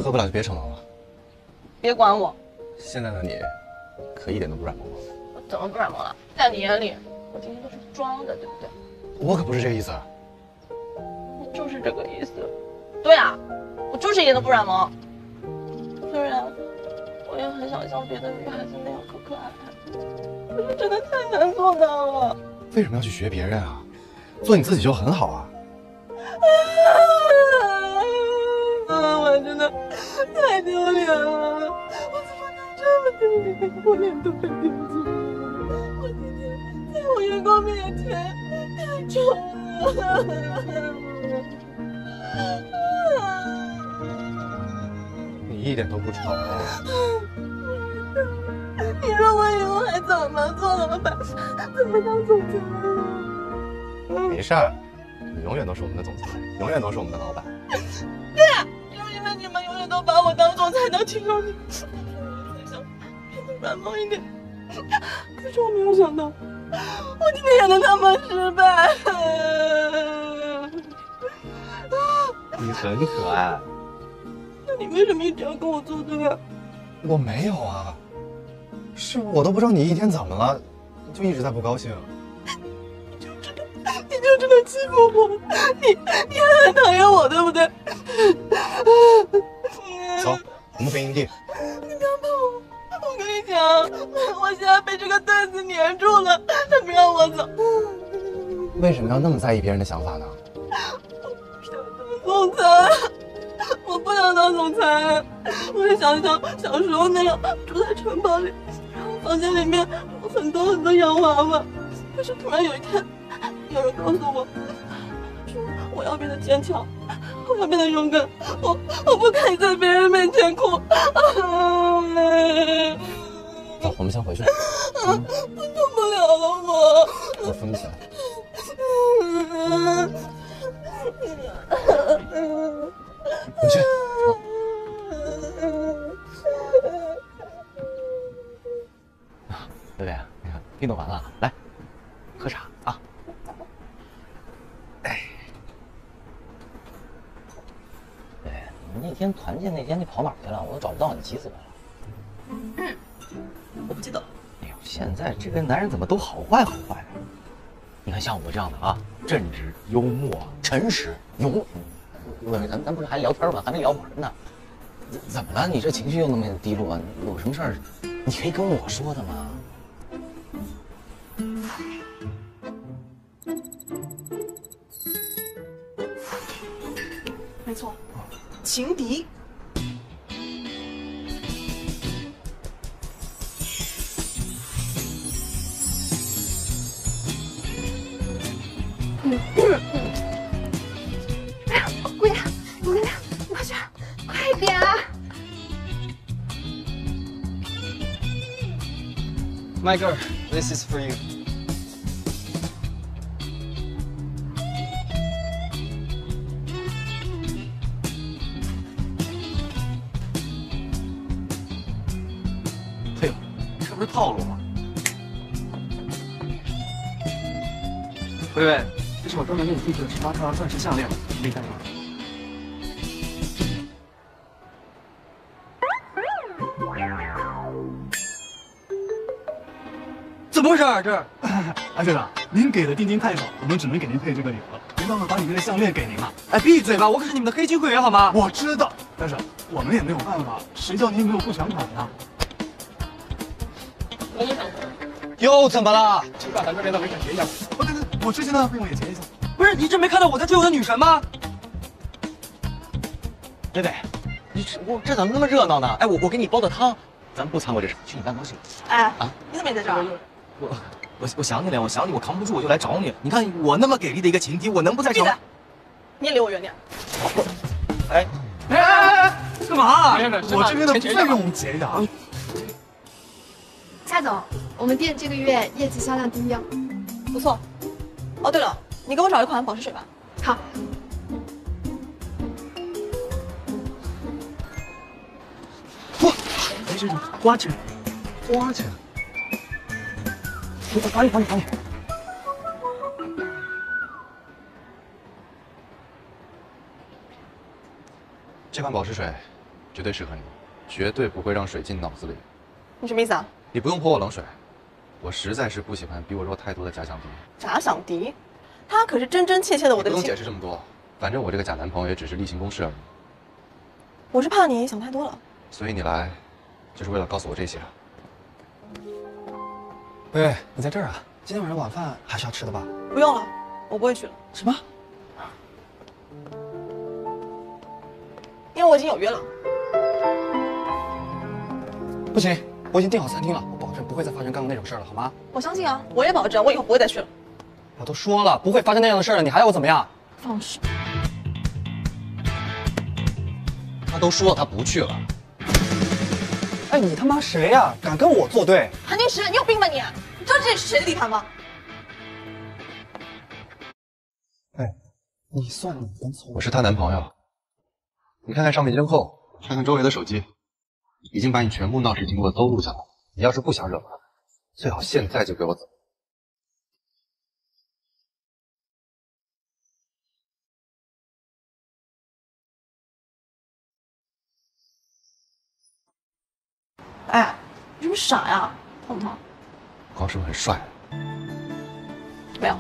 [SPEAKER 4] 喝不了就别逞能了。
[SPEAKER 1] 别管我，
[SPEAKER 4] 现在的你，可一点都不软萌。
[SPEAKER 1] 我怎么不软萌了？在你眼里，我今天都是装的，对不对？
[SPEAKER 4] 我可不是这个意思。
[SPEAKER 1] 你就是这个意思。对啊，我就是一点都不软萌。虽然我也很想像别的女孩子那样可可爱爱，可是真的太难做到了。
[SPEAKER 4] 为什么要去学别人啊？做你自己就很好啊。
[SPEAKER 1] 啊！我真的太丢脸了！我怎么能这么丢脸？我脸都被丢尽了！我今天在我员工面前太丑了！
[SPEAKER 4] 你一点都不丑。
[SPEAKER 1] 你说我以后还怎么做老板？怎么当总裁？
[SPEAKER 4] 没事儿，你永远都是我们的总裁，永远都是我们的老板。
[SPEAKER 1] 对啊，你们永远都把我当总裁当亲兄弟，所以我才想变得软萌一点。可是我没有想到，我今天演的那么失败。
[SPEAKER 4] 你很可爱。
[SPEAKER 1] 那你为什么一直要跟我作对啊？
[SPEAKER 4] 我没有啊，是我都不知道你一天怎么了，就一直在不高兴。
[SPEAKER 1] 你就知道欺负我，你你还很讨厌我，对不对？
[SPEAKER 4] 走，我们回营地。
[SPEAKER 1] 你不要碰我！我跟你讲，我现在被这个凳子粘住了，他不让我走。
[SPEAKER 4] 为什么要那么在意别人的想法呢？
[SPEAKER 1] 不想当总裁，我不想当总裁，我也想像小时候那样住在城堡里，然后房间里面有很多很多洋娃娃。可是突然有一天，有人告诉我，说我要变得坚强，我要变得勇敢，我我不可以在别人面前哭。
[SPEAKER 4] 走，我们先回去。
[SPEAKER 1] 我动不了了，我。
[SPEAKER 4] 我扶你起来。回去。贝贝，你看运动完了，来
[SPEAKER 7] 那天团建那天你跑哪儿去了？我都找不到你，急死我了。
[SPEAKER 1] 嗯，我不记得。
[SPEAKER 7] 哎呦，现在这个男人怎么都好坏好坏的？你看像我这样的啊，正直、幽默、诚实、勇。喂，咱咱不是还聊天吗？还没聊完呢。怎么了？你这情绪又那么低落？有什么事儿，你可以跟我说的嘛。没错。
[SPEAKER 1] 情敌。
[SPEAKER 5] 姑娘，姑娘，你快去，快点啊
[SPEAKER 13] ！My girl, this is for you.
[SPEAKER 7] 套路吗？
[SPEAKER 13] 薇薇，这是我专门给你定制的十八克拉钻石项链，你可以戴吗？怎么回事啊？这
[SPEAKER 21] 安队长，您给的定金太少，我们只能给您配这个礼盒，没办法把你这个项链给您了。
[SPEAKER 13] 哎，闭嘴吧！我可是你们的黑金会员，好吗？
[SPEAKER 21] 我知道，但是我们也没有办法，谁叫您没有付全款呢？
[SPEAKER 13] 又怎么了？
[SPEAKER 21] 请把咱这边的尾款结一下。哦，对对，我之前的费用也结一下。
[SPEAKER 13] 不是你这没看到我在追我的女神吗？
[SPEAKER 7] 贝贝，你这我这怎么那么热闹呢？哎，我我给你煲的汤，咱不掺和这事，去你办公室。
[SPEAKER 1] 哎，
[SPEAKER 7] 啊，
[SPEAKER 1] 你怎么也在这儿？
[SPEAKER 7] 我我我想你了，我想你，我扛不住，我就来找你。你看我那么给力的一个情敌，我能不在场？
[SPEAKER 1] 你也离我远点。
[SPEAKER 7] 哎
[SPEAKER 13] 哎哎哎，干嘛？
[SPEAKER 21] 我这边的费用结一下啊。
[SPEAKER 5] 夏总，我们店这个月业绩销量第一哦。
[SPEAKER 1] 不错。哦，对了，你给我找一款保湿水吧。
[SPEAKER 5] 好。
[SPEAKER 21] 哇，没事，花钱，花钱。我罚你，罚你，罚你。
[SPEAKER 4] 这款保湿水绝对适合你，绝对不会让水进脑子里。
[SPEAKER 1] 你什么意思啊？
[SPEAKER 4] 你不用泼我冷水，我实在是不喜欢比我弱太多的假想敌。
[SPEAKER 1] 假想敌，他可是真真切切的我的
[SPEAKER 4] 不用
[SPEAKER 1] 亲
[SPEAKER 4] 解释这么多，反正我这个假男朋友也只是例行公事而已。
[SPEAKER 1] 我是怕你想太多了。
[SPEAKER 4] 所以你来，就是为了告诉我这些啊。
[SPEAKER 13] 薇薇，你在这儿啊？今天晚上晚饭还是要吃的吧？
[SPEAKER 1] 不用了，我不会去了。
[SPEAKER 13] 什么？
[SPEAKER 1] 因为我已经有约了。
[SPEAKER 13] 不行，我已经订好餐厅了，我保证不会再发生刚刚那种事儿了，好吗？
[SPEAKER 1] 我相信啊，我也保证，我以后不会再去了。
[SPEAKER 13] 我都说了不会发生那样的事儿了，你还要我怎么样？
[SPEAKER 1] 放手。
[SPEAKER 4] 他都说了他不去了。
[SPEAKER 13] 哎，你他妈谁呀、敢跟我作对？
[SPEAKER 1] 韩定时，你有病吧你？你知道这里是谁的地盘吗？
[SPEAKER 13] 哎，你算你跟错。
[SPEAKER 4] 我是她男朋友。你看看上面监控，看看周围的手机，已经把你全部闹事经过都录下来了。你要是不想惹麻烦，最好现在就给我走。
[SPEAKER 1] 哎，你是不是傻呀？痛不痛？
[SPEAKER 4] 光是不是很帅
[SPEAKER 1] 没有。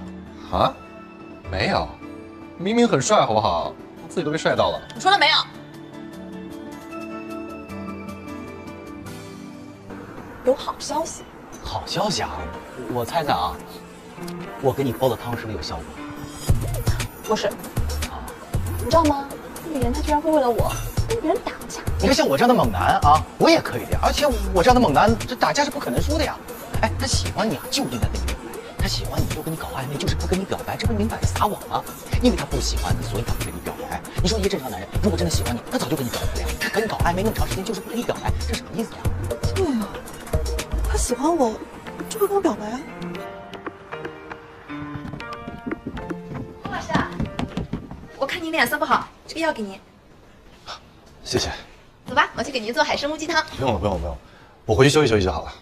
[SPEAKER 4] 啊？没有，明明很帅，好不好？我自己都被帅到了。
[SPEAKER 1] 你说了没有？有好消息。
[SPEAKER 7] 好消息啊！我猜猜啊，我给你煲的汤是不是有效果？
[SPEAKER 1] 不是。啊你知道吗？那个人他居然会为了我跟别人打架。
[SPEAKER 7] 你看像我这样的猛男啊，我也可以的呀。而且我这样的猛男，这打架是不可能输的呀。哎，他喜欢你啊，就应该跟你表白；他喜欢你又跟你搞暧昧，就是不跟你表白，这不明摆着撒网吗？因为他不喜欢你，所以他不跟你表白。你说一个正常男人，如果真的喜欢你，他早就跟你表白了呀。他跟你搞暧昧那么长时间，就是不跟你表白，这什么意思呀？
[SPEAKER 1] 喜欢我，就会跟我表白啊。
[SPEAKER 22] 龚老师，我看您脸色不好，这个药给您。
[SPEAKER 4] 谢谢。
[SPEAKER 22] 走吧，我去给您做海参乌鸡汤。
[SPEAKER 4] 不用了，不用了，不用了，我回去休息休息就好了。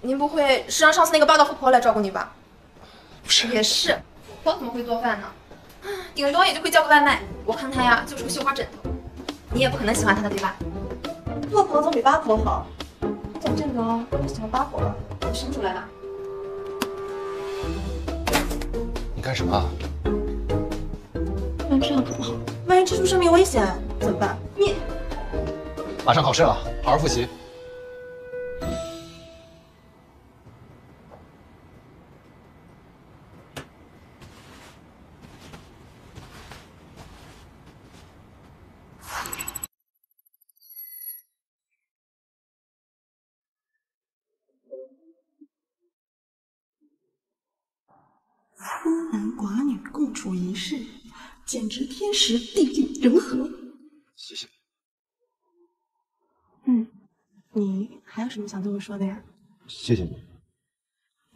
[SPEAKER 5] 您不会是让上次那个霸道富婆来照顾你吧？
[SPEAKER 4] 不是，
[SPEAKER 5] 也是，我怎么会做饭呢？顶多也就会叫个外卖。我看她呀，就是个绣花枕头。你也不可能喜欢她的，对吧？
[SPEAKER 1] 富婆总比八婆好。
[SPEAKER 5] 讲这个哦，我不喜欢八婆了，我生出来了。
[SPEAKER 4] 你干什么啊？
[SPEAKER 1] 不然这样可不好，万一吃出生命危险怎么办？你
[SPEAKER 4] 马上考试了，好好复习。
[SPEAKER 1] 孤男寡女共处一室，简直天时地利人和。
[SPEAKER 13] 谢谢。
[SPEAKER 1] 嗯，你还有什么想对我说的呀？
[SPEAKER 13] 谢谢你，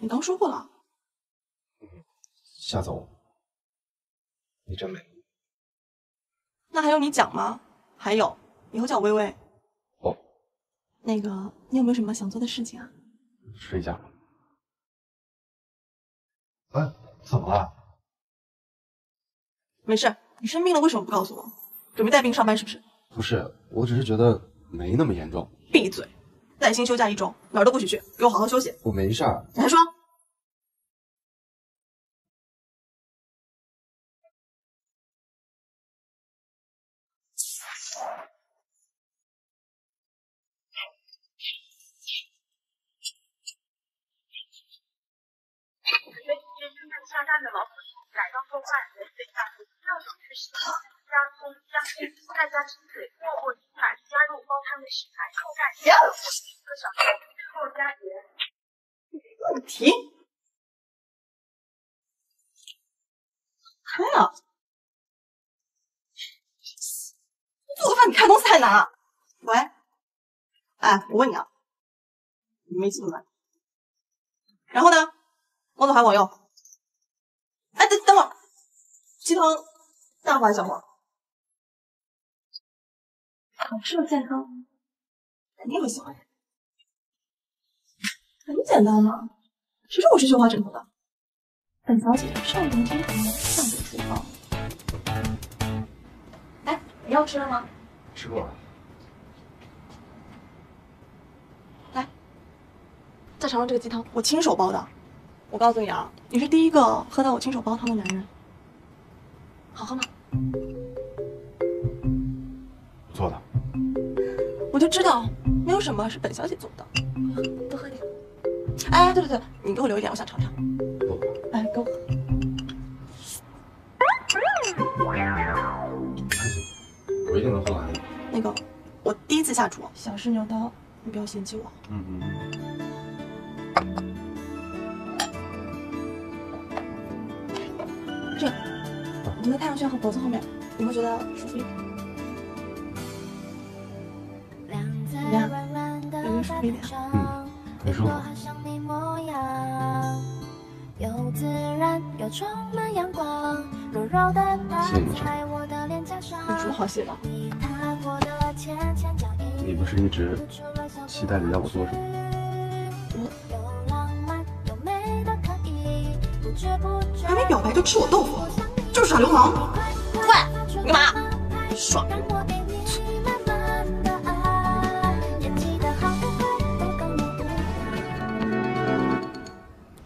[SPEAKER 1] 你刚说过了。
[SPEAKER 13] 夏总，你真美。
[SPEAKER 1] 那还用你讲吗？还有，以后叫我微微。
[SPEAKER 13] 哦。
[SPEAKER 1] 那个，你有没有什么想做的事情啊？
[SPEAKER 13] 睡觉。哎，怎么了？
[SPEAKER 1] 没事，你生病了为什么不告诉我？准备带病上班是不是？
[SPEAKER 13] 不是，我只是觉得没那么严重。
[SPEAKER 1] 闭嘴！带薪休假一周，哪儿都不许去，给我好好休息。
[SPEAKER 13] 我没事儿。
[SPEAKER 1] 你还说？
[SPEAKER 23] 热手吃食加葱姜丝，再加鸡腿，没过鸡块，加入煲汤的食材，扣盖一个小时后加盐。
[SPEAKER 1] 问题？开了。做个饭比开公司还难啊！喂，哎，我问你啊，你没进来，然后呢？王总还往右。哎，等等会儿，鸡汤大火还是小火？好吃又健康，肯定会喜欢。很简单嘛，谁说我是绣花枕头的？本小姐上得厅堂，下得厨房。哎，你要吃了吗？
[SPEAKER 13] 吃过了。
[SPEAKER 1] 来，再尝尝这个鸡汤，我亲手煲的。我告诉你啊，你是第一个喝到我亲手煲汤的男人。好喝吗？
[SPEAKER 13] 不错的。
[SPEAKER 1] 我就知道，没有什么是本小姐做不到。多喝点。哎，对对对，你给我留一点，我想尝尝。哎，给我喝。
[SPEAKER 13] 我一定能喝完。
[SPEAKER 1] 那个，我第一次下厨，小试牛刀，你不要嫌弃我。
[SPEAKER 13] 嗯嗯。
[SPEAKER 1] 你在太阳穴和脖子后面，你会觉得舒服一点？怎么样？有没有舒服一点？
[SPEAKER 13] 嗯，很舒服。
[SPEAKER 18] 又自然又充满阳光，柔柔的花在我的脸颊上。
[SPEAKER 1] 有什么好谢的？
[SPEAKER 18] 踏过的浅浅脚印，
[SPEAKER 13] 你不是一直期待着要我做什么？
[SPEAKER 18] 又浪漫又美的可以，不知不觉。
[SPEAKER 1] 还没表白就吃我豆腐，就是耍流氓！喂，你干嘛？爽！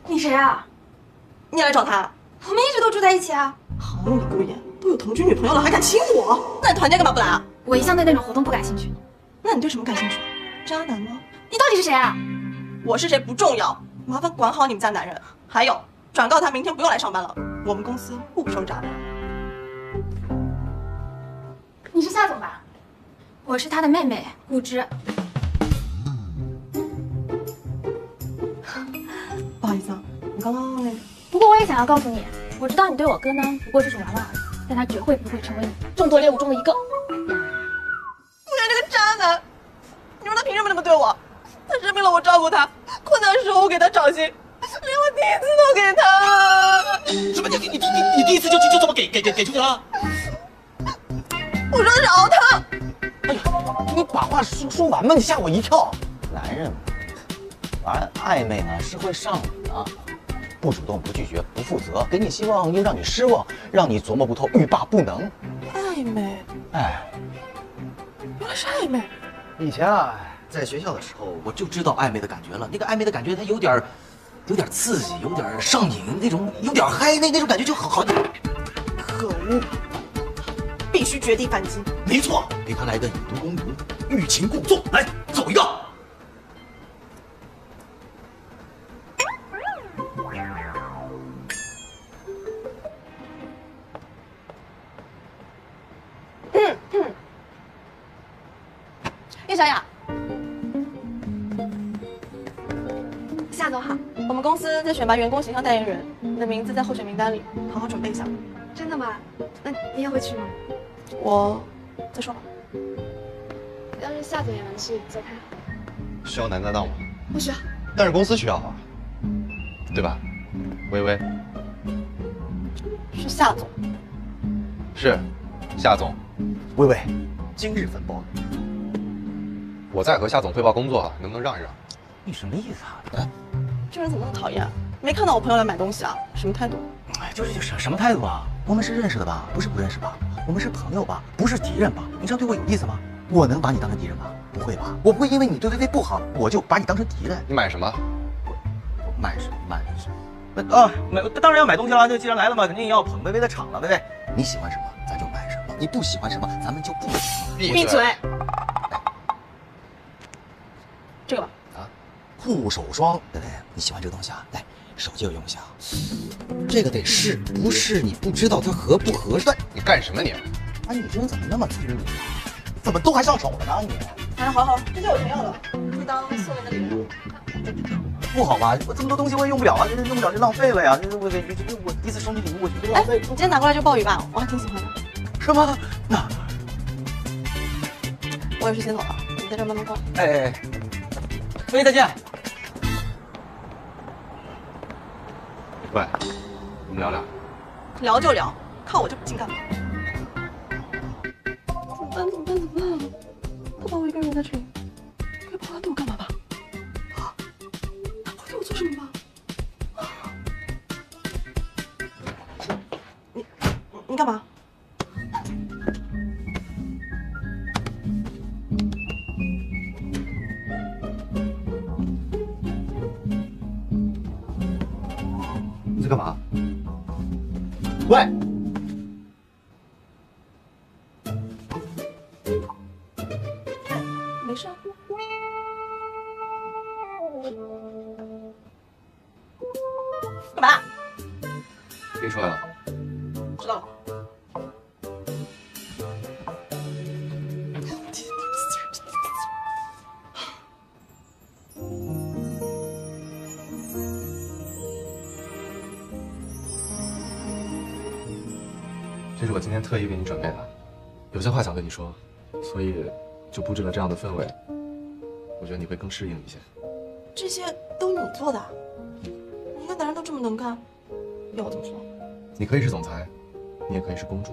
[SPEAKER 6] 你谁啊？
[SPEAKER 1] 你来找他？
[SPEAKER 6] 我们一直都住在一起啊。
[SPEAKER 1] 好你个眼，都有同居女朋友了还敢亲我？那你团建干嘛不来啊？
[SPEAKER 6] 我一向对那种活动不感兴趣。
[SPEAKER 1] 那你对什么感兴趣？渣男吗？
[SPEAKER 6] 你到底是谁啊？
[SPEAKER 1] 我是谁不重要，麻烦管好你们家男人。还有，转告他明天不用来上班了，我们公司不收渣男。
[SPEAKER 6] 你是夏总吧？我是他的妹妹顾之。
[SPEAKER 1] 不好意思啊，我刚刚那个……
[SPEAKER 6] 不过我也想要告诉你，我知道你对我哥呢不过是种玩玩而已，但他绝会不会成为你众多猎物中的一个。
[SPEAKER 1] 顾然这个渣男，你说他凭什么这么对我？他生病了我照顾他，困难时候我给他找心，连我第一次都给他了。
[SPEAKER 7] 什么？你你你你你第一次就就就这么给给给给出去了？
[SPEAKER 1] 我说饶他！
[SPEAKER 7] 哎呀，你把话说说完嘛！你吓我一跳。男人嘛，玩暧昧呢是会上瘾的，不主动、不拒绝、不负责，给你希望又让你失望，让你琢磨不透、欲罢不能。
[SPEAKER 1] 暧昧，
[SPEAKER 7] 哎，
[SPEAKER 1] 原来是暧昧。
[SPEAKER 7] 以前啊，在学校的时候我就知道暧昧的感觉了。那个暧昧的感觉，它有点儿，有点刺激，有点上瘾，那种有点嗨，那那种感觉就好好。
[SPEAKER 1] 可恶！必须绝地反击。
[SPEAKER 7] 没错，给他来个以毒攻毒，欲擒故纵。来，走一个。
[SPEAKER 1] 选拔员工形象代言人，你的名字在候选名单里，好好准备一下。
[SPEAKER 6] 真的吗？那你也会去吗？
[SPEAKER 1] 我再说吧。
[SPEAKER 6] 要是夏总也能去就太好。
[SPEAKER 24] 需要男搭档吗？
[SPEAKER 6] 不需要。
[SPEAKER 24] 但是公司需要啊，对吧？微微
[SPEAKER 1] 是夏总，
[SPEAKER 24] 是夏总，
[SPEAKER 7] 微微，今日分包。
[SPEAKER 24] 我在和夏总汇报工作，能不能让一让？
[SPEAKER 7] 你什么意思啊？
[SPEAKER 1] 哎这人怎么那么讨厌？没看到我朋友来买东西啊？什么态度？
[SPEAKER 7] 哎，就是就是什么态度啊？我们是认识的吧？不是不认识吧？我们是朋友吧？不是敌人吧？你这样对我有意思吗？我能把你当成敌人吗？不会吧？我不会因为你对微微不好，我就把你当成敌人。
[SPEAKER 24] 你买什么？
[SPEAKER 7] 我买什么？买什么？啊，买当然要买东西了。就既然来了嘛，肯定要捧微微的场了。微微，你喜欢什么，咱就买什么；你不喜欢什么，咱们就不买。
[SPEAKER 1] 闭嘴！这个吧。
[SPEAKER 7] 啊，护手霜，微微，你喜欢这个东西啊？来，手机有用一下。这个得试，不试你不知道它合不合算。
[SPEAKER 24] 你干什么你？
[SPEAKER 7] 哎，你这人怎么那么聪明啊？怎么都还上手了呢你？
[SPEAKER 1] 哎，好好，这就我全要了，就当送你的礼物。
[SPEAKER 7] 不好吧？我这么多东西我也用不了啊，这用不了就浪费了呀。这我这这我第一次收你礼物，我觉得浪费。
[SPEAKER 1] 你今天拿过来就鲍鱼吧，我还挺喜欢的。
[SPEAKER 7] 是吗？那
[SPEAKER 1] 我有事先走了，你在这慢慢逛。
[SPEAKER 7] 哎哎哎，微微再见。
[SPEAKER 24] 喂，我们聊聊。
[SPEAKER 1] 聊就聊，看我就不信干嘛。怎么办？怎么办？怎么办？他把我一个人留在这里，该不会他对我干嘛吧？啊，他会对我做什么吧？你你干嘛？
[SPEAKER 4] 特意为你准备的，有些话想对你说，所以就布置了这样的氛围。我觉得你会更适应一些。
[SPEAKER 1] 这些都你做的一个男人都这么能干，要我怎么说？
[SPEAKER 4] 你可以是总裁，你也可以是公主，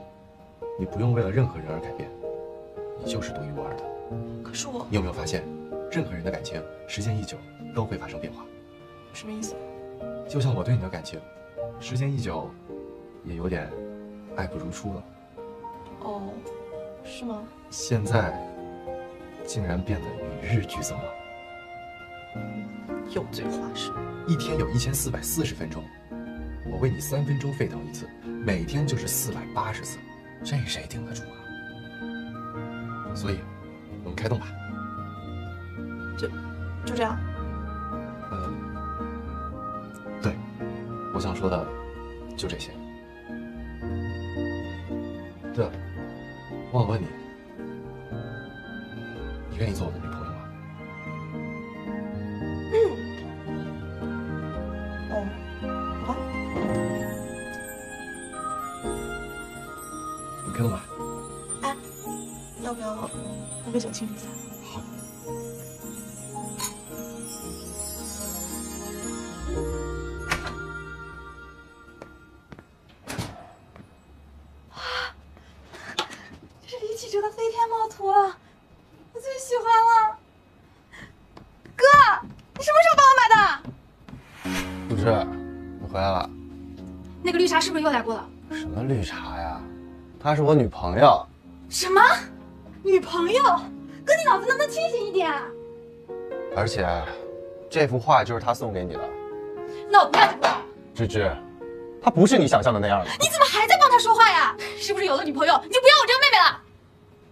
[SPEAKER 4] 你不用为了任何人而改变，你就是独一无二的。
[SPEAKER 1] 可是我
[SPEAKER 4] 你有没有发现，任何人的感情时间一久都会发生变化？
[SPEAKER 1] 什么意思？
[SPEAKER 4] 就像我对你的感情，时间一久，也有点爱不如初了。
[SPEAKER 1] 哦，是吗？
[SPEAKER 4] 现在竟然变得与日俱增了，
[SPEAKER 1] 油嘴滑舌。
[SPEAKER 4] 一天有一千四百四十分钟，我为你三分钟沸腾一次，每天就是四百八十次，这谁顶得住啊？所以，我们开动吧。
[SPEAKER 1] 就就这样。
[SPEAKER 4] 嗯，对，我想说的就这些。忘了问你，你愿意做我的女朋友吗？
[SPEAKER 1] 嗯哦，好吧。
[SPEAKER 4] 你开动吧。
[SPEAKER 1] 哎，要不要喝杯酒庆祝一下？
[SPEAKER 4] 好。
[SPEAKER 25] 又来过了？
[SPEAKER 24] 什么绿茶呀？她是我女朋友。
[SPEAKER 5] 什么？女朋友？哥，你脑子能不能清醒一点啊？
[SPEAKER 24] 而且，这幅画就是她送给你的。
[SPEAKER 5] 那我不要这个。
[SPEAKER 24] 芝芝，她不是你想象的那样的。
[SPEAKER 5] 你怎么还在帮她说话呀？是不是有了女朋友你就不要我这个妹妹了？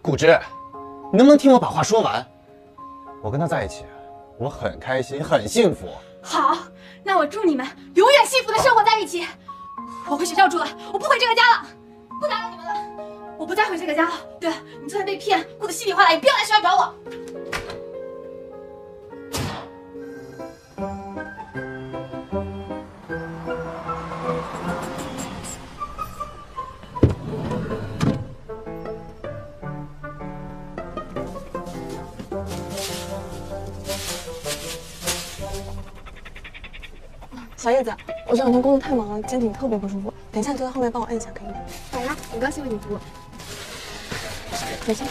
[SPEAKER 24] 顾芝，你能不能听我把话说完？我跟她在一起，我很开心，很幸福。
[SPEAKER 5] 好，那我祝你们永远幸福的生活在一起。我回学校住了，我不回这个家了，不打扰你们了，我不再回这个家了。对了，你昨天被骗，哭得稀里哗啦，也不要来学校找我。
[SPEAKER 1] 小叶子。我这两天工作太忙了，肩颈特别不舒服，等一下你坐在后面帮我按一下，可以吗？
[SPEAKER 6] 好呀，很高兴为你服务。
[SPEAKER 1] 等一下。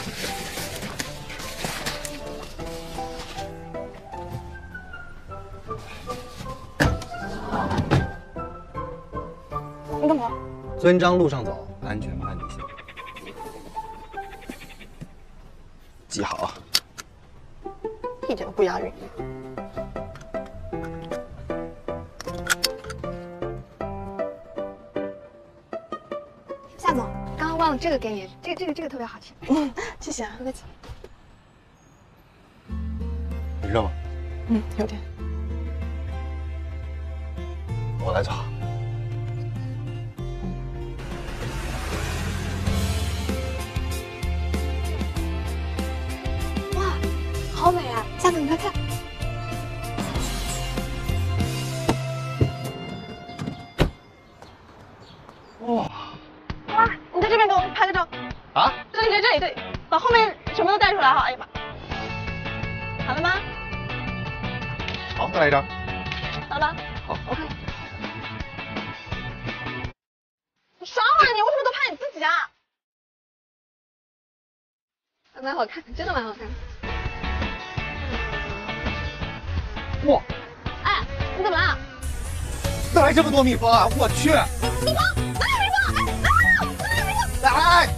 [SPEAKER 1] 你干嘛？
[SPEAKER 19] 遵章路上走，
[SPEAKER 1] 谢谢啊，
[SPEAKER 6] 不客气。
[SPEAKER 19] 热吗？
[SPEAKER 1] 嗯，有点。
[SPEAKER 19] 我来擦。
[SPEAKER 6] 哇，好美啊！夏总，你快看。
[SPEAKER 19] 多蜜蜂啊！我去！
[SPEAKER 1] 蜜蜂？哪有蜜蜂？哎啊！哪有蜜蜂？
[SPEAKER 19] 来！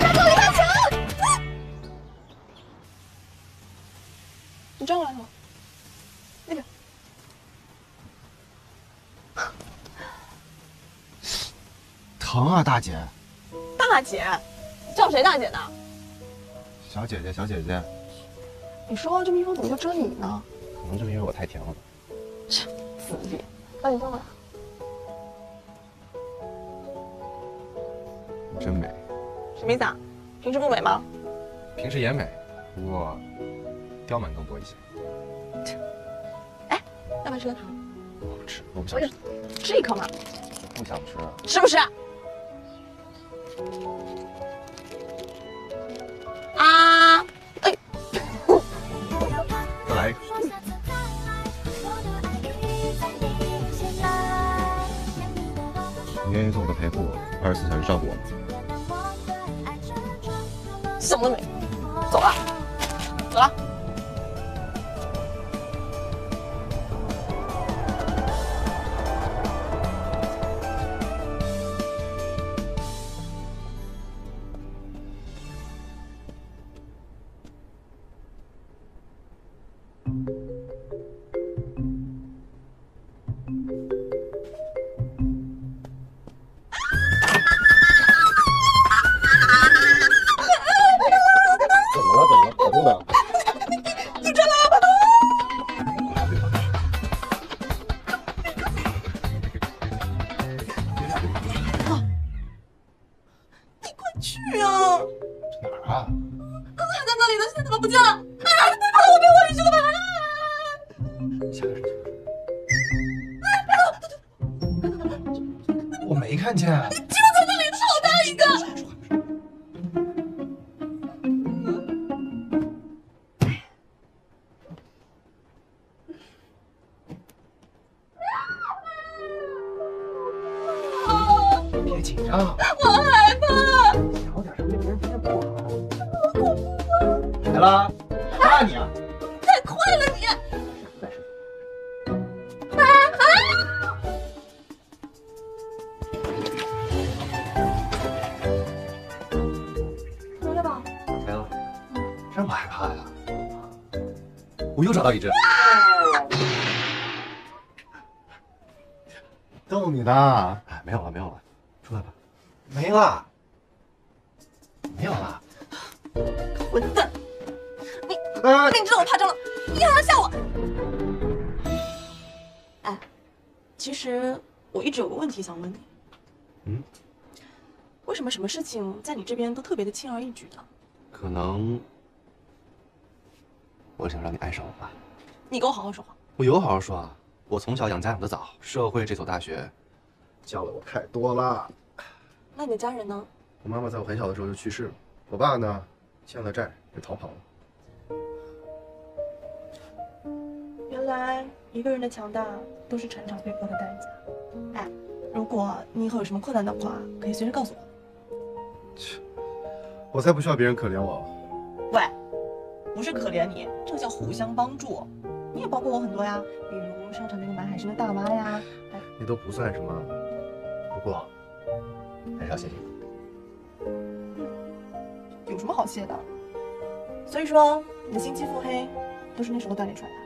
[SPEAKER 1] 抓住李大强！你转过来头，那边。
[SPEAKER 19] 疼啊，大姐！
[SPEAKER 1] 大姐，叫谁大姐呢？
[SPEAKER 19] 小姐姐，小姐姐，
[SPEAKER 1] 你说这蜜蜂怎么就蛰你呢？
[SPEAKER 19] 可能就是因为我太甜了吧。
[SPEAKER 1] 切，死逼！那你坐吧。
[SPEAKER 19] 你真美，
[SPEAKER 1] 什么意思啊？平时不美吗？
[SPEAKER 4] 平时也美，不过刁蛮更多一些。
[SPEAKER 1] 要不要吃个糖？
[SPEAKER 4] 我不吃，我不想吃，
[SPEAKER 1] 吃一口嘛，
[SPEAKER 4] 不想吃。
[SPEAKER 1] 是不是？
[SPEAKER 4] 找到一只。
[SPEAKER 19] 逗你呢。
[SPEAKER 4] 哎，没有了，没有了，出来吧。
[SPEAKER 19] 没了，没有了。
[SPEAKER 1] 混蛋！你
[SPEAKER 19] 啊
[SPEAKER 1] 明知道我怕蟑螂，你还要吓我？哎，其实我一直有个问题想问你。
[SPEAKER 4] 嗯？
[SPEAKER 1] 为什么什么事情在你这边都特别的轻而易举呢？
[SPEAKER 4] 可能我想让你爱上我吧。
[SPEAKER 1] 你给我好好说话。
[SPEAKER 4] 我有好好说啊。我从小养家养得早，社会这所大学
[SPEAKER 19] 教了我太多了。
[SPEAKER 1] 那你的家人呢？
[SPEAKER 19] 我妈妈在我很小的时候就去世了，我爸呢，欠了债就逃跑了。
[SPEAKER 1] 原来一个人的强大都是成长被迫的代价。哎，如果你以后有什么困难的话，可以随时告诉我。
[SPEAKER 4] 切我才不需要别人可怜我。
[SPEAKER 1] 喂，不是可怜你，这叫互相帮助。你也帮过我很多呀，比如商场那个买海参的大妈呀。哎，
[SPEAKER 4] 那都不算什么，不过还是要谢谢你。
[SPEAKER 1] 有什么好谢的？所以说，你的心肌腹黑都是那时候锻炼出来的。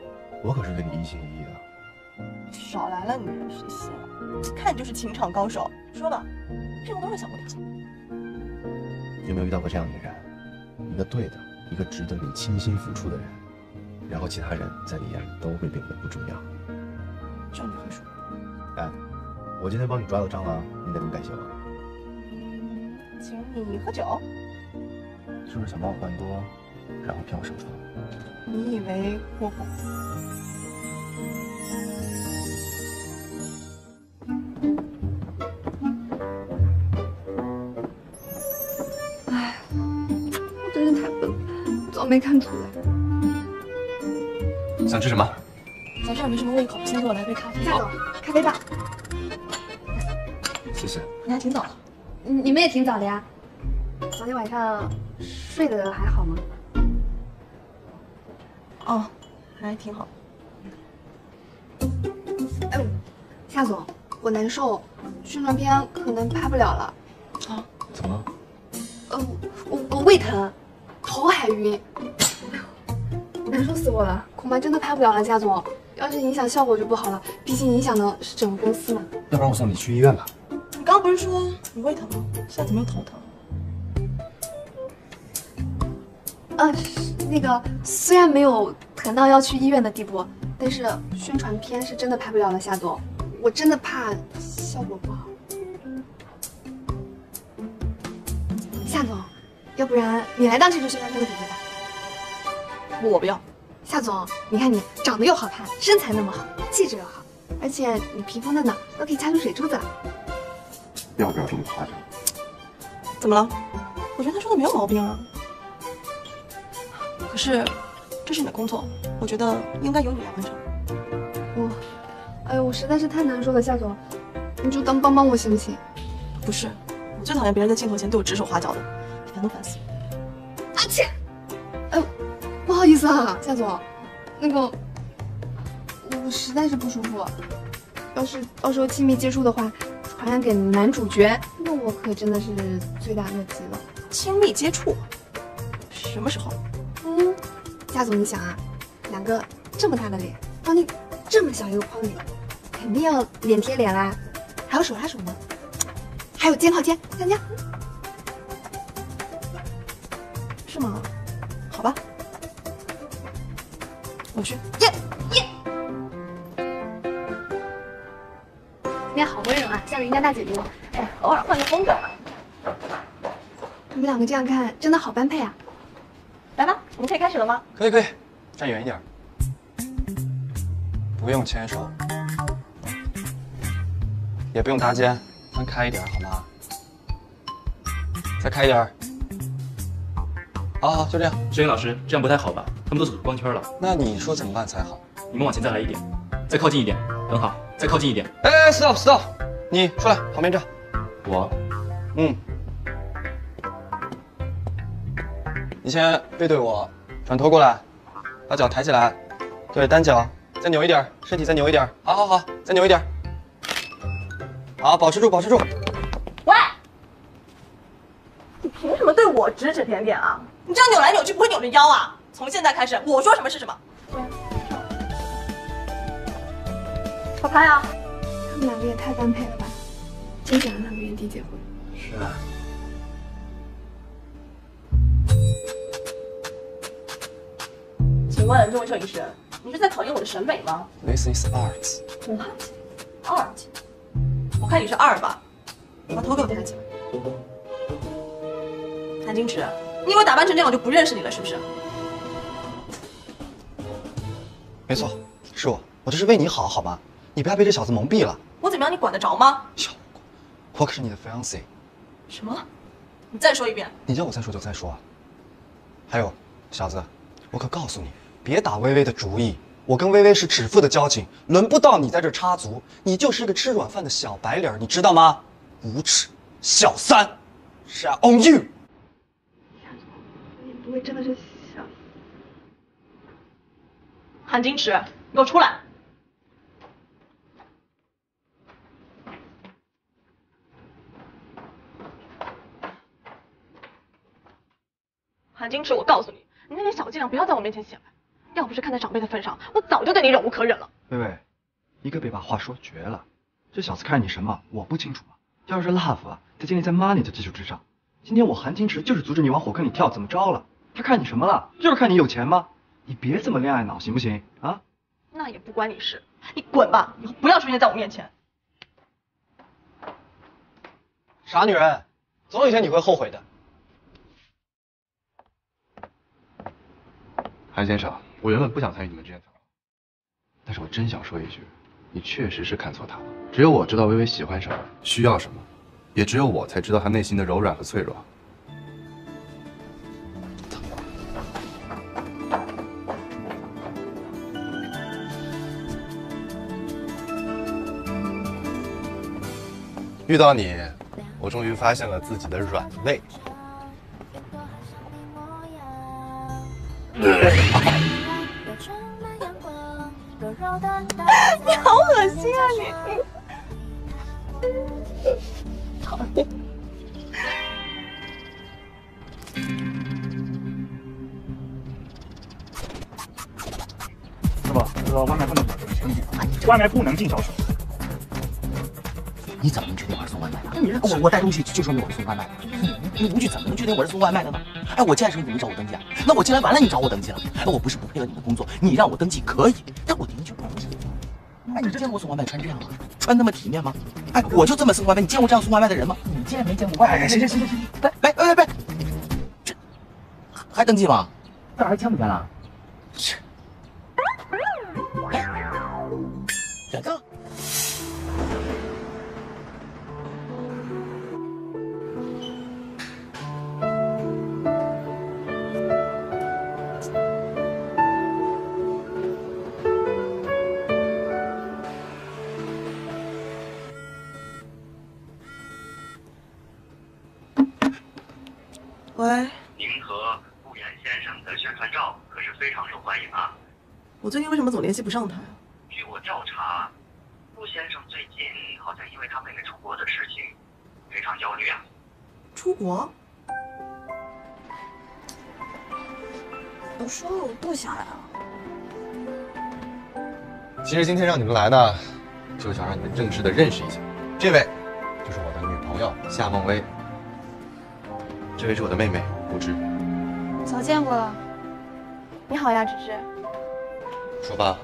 [SPEAKER 4] 我可是对你一心一意的。
[SPEAKER 1] 少来了你，谁信了？看你就是情场高手。说吧，骗过多少小姑娘？
[SPEAKER 4] 有没有遇到过这样的人？一个对的，一个值得你倾心付出的人，然后其他人在你眼里都会变得不重要。
[SPEAKER 1] 这你会说？
[SPEAKER 4] 哎，我今天帮你抓到蟑螂，你得怎么感谢我？
[SPEAKER 1] 请你喝酒？
[SPEAKER 4] 是不是想把我灌多，然后骗我上床？
[SPEAKER 1] 你以为我不？
[SPEAKER 6] 唉，我真是太笨了，早没看出来。
[SPEAKER 4] 想吃什么？
[SPEAKER 1] 早上没什么胃口，先给我来杯咖啡。
[SPEAKER 6] 夏总，咖啡吧。
[SPEAKER 4] 谢谢。
[SPEAKER 1] 你还挺早的。
[SPEAKER 6] 你你们也挺早的呀。昨天晚上睡得还好吗？
[SPEAKER 1] 哦，还挺好。
[SPEAKER 6] 哎，夏总，我难受，宣传片可能拍不了了。
[SPEAKER 1] 啊？
[SPEAKER 4] 怎么了？
[SPEAKER 6] 呃，我我胃疼，头还晕，难受死我了，恐怕真的拍不了了，夏总。要是影响效果就不好了，毕竟影响的是整个公司嘛。
[SPEAKER 4] 要不然我送你去医院吧。
[SPEAKER 1] 你刚刚不是说你胃疼吗？现在怎么又头疼？
[SPEAKER 6] 呃，是那个虽然没有疼到要去医院的地步，但是宣传片是真的拍不了了，夏总，我真的怕效果不好。夏总，要不然你来当这支宣传片的主角吧？
[SPEAKER 1] 我不要。
[SPEAKER 6] 夏总，你看你长得又好看，身材那么好，气质又好，而且你皮肤嫩嫩，都可以掐出水珠子了。
[SPEAKER 4] 要不要这么夸张？
[SPEAKER 1] 怎么了？我觉得他说的没有毛病啊。可是，这是你的工作，我觉得应该由你来完成。
[SPEAKER 6] 我，哎呦，我实在是太难受了，夏总，你就当帮帮我行不行？
[SPEAKER 1] 不是，我最讨厌别人在镜头前对我指手画脚的，烦都烦死了。
[SPEAKER 6] 阿切，哎，不好意思啊，夏总，那个，我实在是不舒服，要是到时候亲密接触的话，传染给男主角，那我可真的是罪大恶极了。
[SPEAKER 1] 亲密接触？什么时候？
[SPEAKER 6] 嗯，夏总，你想啊，两个这么大的脸放进这么小一个框里，肯定要脸贴脸啦，还有手拉手呢，还有肩靠肩，像这像人家大姐姐。哎，偶尔换个风格嘛。你们两个这样看，真的好般配啊！
[SPEAKER 1] 来吧，我们可以开始了吗？
[SPEAKER 13] 可以可以，站远一点。不用牵手，也不用搭肩，分开一点好吗？再开一点。好好，就这样。
[SPEAKER 26] 摄影老师，这样不太好吧？他们都走光圈了。
[SPEAKER 13] 那你说怎么办才好？
[SPEAKER 26] 你们往前再来一点，再靠近一点，很好，再靠近一点。
[SPEAKER 13] 哎哎，stop stop，你出来旁边站。
[SPEAKER 4] 我，
[SPEAKER 13] 嗯，你先背对我，转头过来，把脚抬起来，对，单脚，再扭一点，身体再扭一点，好好好，再扭一点，好，保持住，保持住。
[SPEAKER 1] 喂，你凭什么对我指指点点啊？你这样扭来扭去不会扭着腰啊？从现在开始，我说什么是什么。
[SPEAKER 6] 好拍啊！他们两个也太般配了吧，真想让他们原地结婚。
[SPEAKER 4] 是啊。
[SPEAKER 1] 请问这位摄影师，你是在考验我的审美吗
[SPEAKER 13] This is art。
[SPEAKER 1] ？Art，我看你是二吧？把头给我抬起来。谭金池，你以为打扮成这样我就不认识你了是不是？
[SPEAKER 13] 没错，是我，我这是为你好，好吗？你不要被这小子蒙蔽了。
[SPEAKER 1] 我怎么样，你管得着吗？
[SPEAKER 13] 我可是你的 fiance，
[SPEAKER 1] 什么？你再说一遍。
[SPEAKER 13] 你叫我再说就再说。还有，小子，我可告诉你，别打微微的主意，我跟薇薇是指腹的交情，轮不到你在这插足。你就是个吃软饭的小白脸，你知道吗？无耻小三，Shame on you！
[SPEAKER 1] 你不会真的是想……韩金池，你给我出来！韩金池，我告诉你，你那点小伎俩不要在我面前显摆。要不是看在长辈的份上，我早就对你忍无可忍了。
[SPEAKER 13] 薇薇，你可别把话说绝了。这小子看上你什么，我不清楚吗？要是 love 啊，得建立在 money 的基础之上。今天我韩金池就是阻止你往火坑里跳，怎么着了？他看你什么了？就是看你有钱吗？你别这么恋爱脑，行不行？啊？
[SPEAKER 1] 那也不关你事，你滚吧，以后不要出现在我面前。
[SPEAKER 13] 傻女人，总有一天你会后悔的。
[SPEAKER 4] 韩先生，我原本不想参与你们这件讨论，但是我真想说一句，你确实是看错他了。只有我知道微微喜欢什么，需要什么，也只有我才知道她内心的柔软和脆弱。遇到你，我终于发现了自己的软肋。
[SPEAKER 1] 你好恶心啊你！讨厌。
[SPEAKER 21] 师傅，这个外卖不能，进小区。
[SPEAKER 7] 你怎么能确定我是送外卖的？我我带东西就说明我是送外卖的。你你邻居怎么能确定我是送外卖的呢？哎，我进来的时候你没找我登记啊？那我进来完了你找我登记了？哎，我不是不配合你的工作，你让我登记可以，但我的确不行。哎，你见过送外卖穿这样吗？穿那么体面吗？哎，我就这么送外卖，你见过这样送外卖的人吗？你见没见过外卖？
[SPEAKER 21] 行行行行行，
[SPEAKER 7] 别别别别，这还登记吗？这还签不签了？
[SPEAKER 1] 联系不上他呀？
[SPEAKER 27] 据我调查，陆先生最近好像因为他妹妹出国的事情非常焦虑啊。
[SPEAKER 1] 出国？
[SPEAKER 28] 我说了我不想来了。
[SPEAKER 4] 其实今天让你们来呢，就想让你们正式的认识一下，这位就是我的女朋友夏梦薇，这位是我的妹妹顾芝。
[SPEAKER 5] 早见过了。你好呀，芝芝。
[SPEAKER 4] 说吧，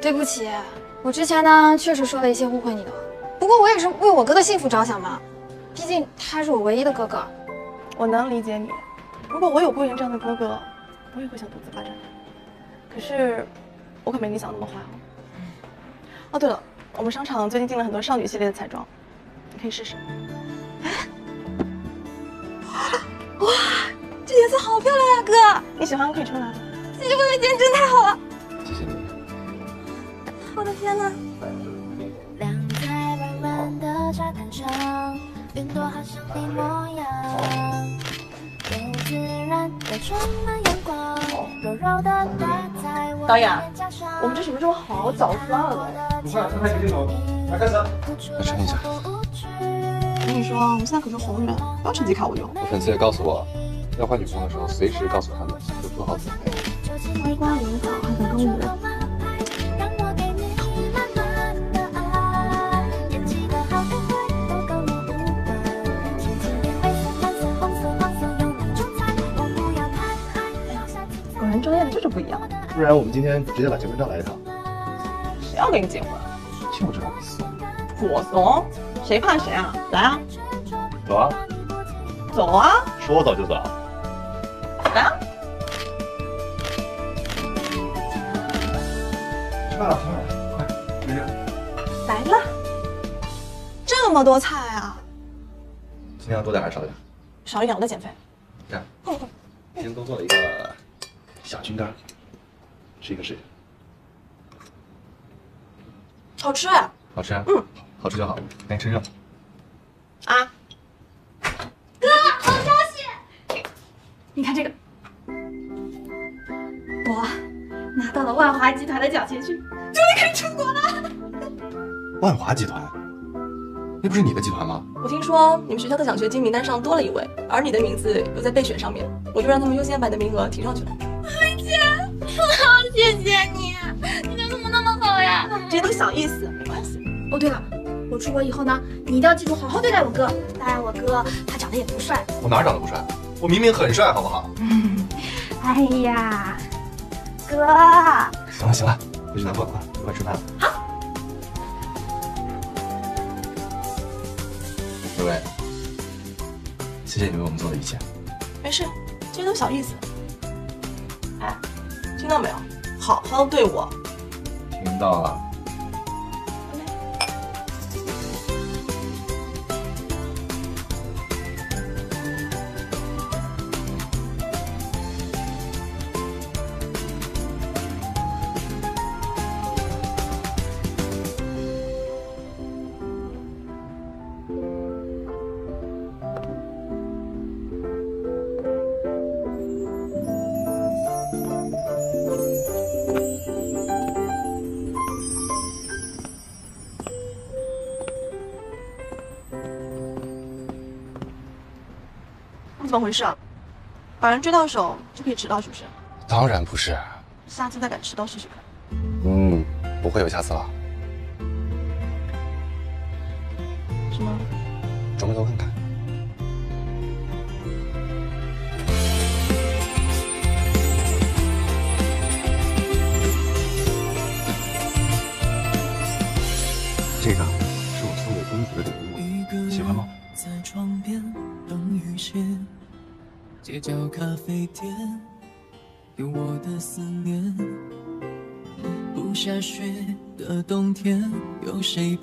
[SPEAKER 5] 对不起，我之前呢确实说了一些误会你的，不过我也是为我哥的幸福着想嘛，毕竟他是我唯一的哥哥。
[SPEAKER 1] 我能理解你。如果我有顾源这样的哥哥，我也会想独自发展的。可是，我可没你想那么坏哦。哦，对了，我们商场最近进了很多少女系列的彩妆，你可以试试。
[SPEAKER 28] 哇，这颜色好漂亮呀，哥！
[SPEAKER 1] 你喜欢可以穿来。
[SPEAKER 28] 谢谢妹妹，今天真太好了。我的天哪！
[SPEAKER 18] 晾在软软的沙滩上，云朵好像你模样，又自然的充满阳光，柔柔的打在我
[SPEAKER 1] 导演
[SPEAKER 18] 脸颊上。
[SPEAKER 1] 我们这什么时候好早饭了？
[SPEAKER 21] 不快，快开镜头，来开始。
[SPEAKER 4] 来撑一下。
[SPEAKER 1] 我跟你说，我们现在可是红人，不要趁机看我用。
[SPEAKER 4] 我粉丝也告诉我，要换女朋友的时候，随时告诉他们，就做好准备。
[SPEAKER 1] 还想跟我？就不一样。
[SPEAKER 4] 不然我们今天直接把结婚照来一趟。
[SPEAKER 1] 谁要跟你结婚？
[SPEAKER 4] 就这个意思。
[SPEAKER 1] 我怂？谁怕谁啊？来啊，
[SPEAKER 4] 走啊，
[SPEAKER 1] 走啊，
[SPEAKER 4] 说走就走。
[SPEAKER 1] 来啊！
[SPEAKER 21] 吃饭了，吃饭了，快，梅姐。
[SPEAKER 1] 来了，这么多菜啊！
[SPEAKER 4] 今天要多点还是少点？
[SPEAKER 1] 少一点，我在减肥。
[SPEAKER 4] 这样，今天多做了一个心肝，吃一个试试。
[SPEAKER 1] 好吃，
[SPEAKER 4] 好吃啊，嗯，好吃就好，赶紧趁热。
[SPEAKER 1] 啊，
[SPEAKER 5] 哥，好消息，你看这个，我拿到了万华集团的奖学金，终于可以出国了。
[SPEAKER 4] 万华集团。那不是你的集团吗？
[SPEAKER 1] 我听说你们学校的奖学金名单上多了一位，而你的名字又在备选上面，我就让他们优先把你的名额提上去了。
[SPEAKER 5] 姐，好谢谢你，你人怎么那么好呀？
[SPEAKER 1] 这些都小意思，没关系。
[SPEAKER 29] 哦，对了，我出国以后呢，你一定要记住好好对待我哥。当然，我哥他长得也不帅。
[SPEAKER 4] 我哪长得不帅？我明明很帅，好不好？
[SPEAKER 5] 哎呀，哥，
[SPEAKER 4] 行了行了，回去拿饭啊，一块吃饭了。
[SPEAKER 5] 好。
[SPEAKER 4] 各位，谢谢你为我们做的一切。
[SPEAKER 1] 没事，这些都小意思。哎，听到没有？好好对我。
[SPEAKER 4] 听到了。
[SPEAKER 1] 回事啊？把人追到手就可以迟到是不是？
[SPEAKER 4] 当然不是。
[SPEAKER 1] 下次再敢迟到试试看。
[SPEAKER 4] 嗯，不会有下次了。
[SPEAKER 12] 思念。不下雪的冬天，有谁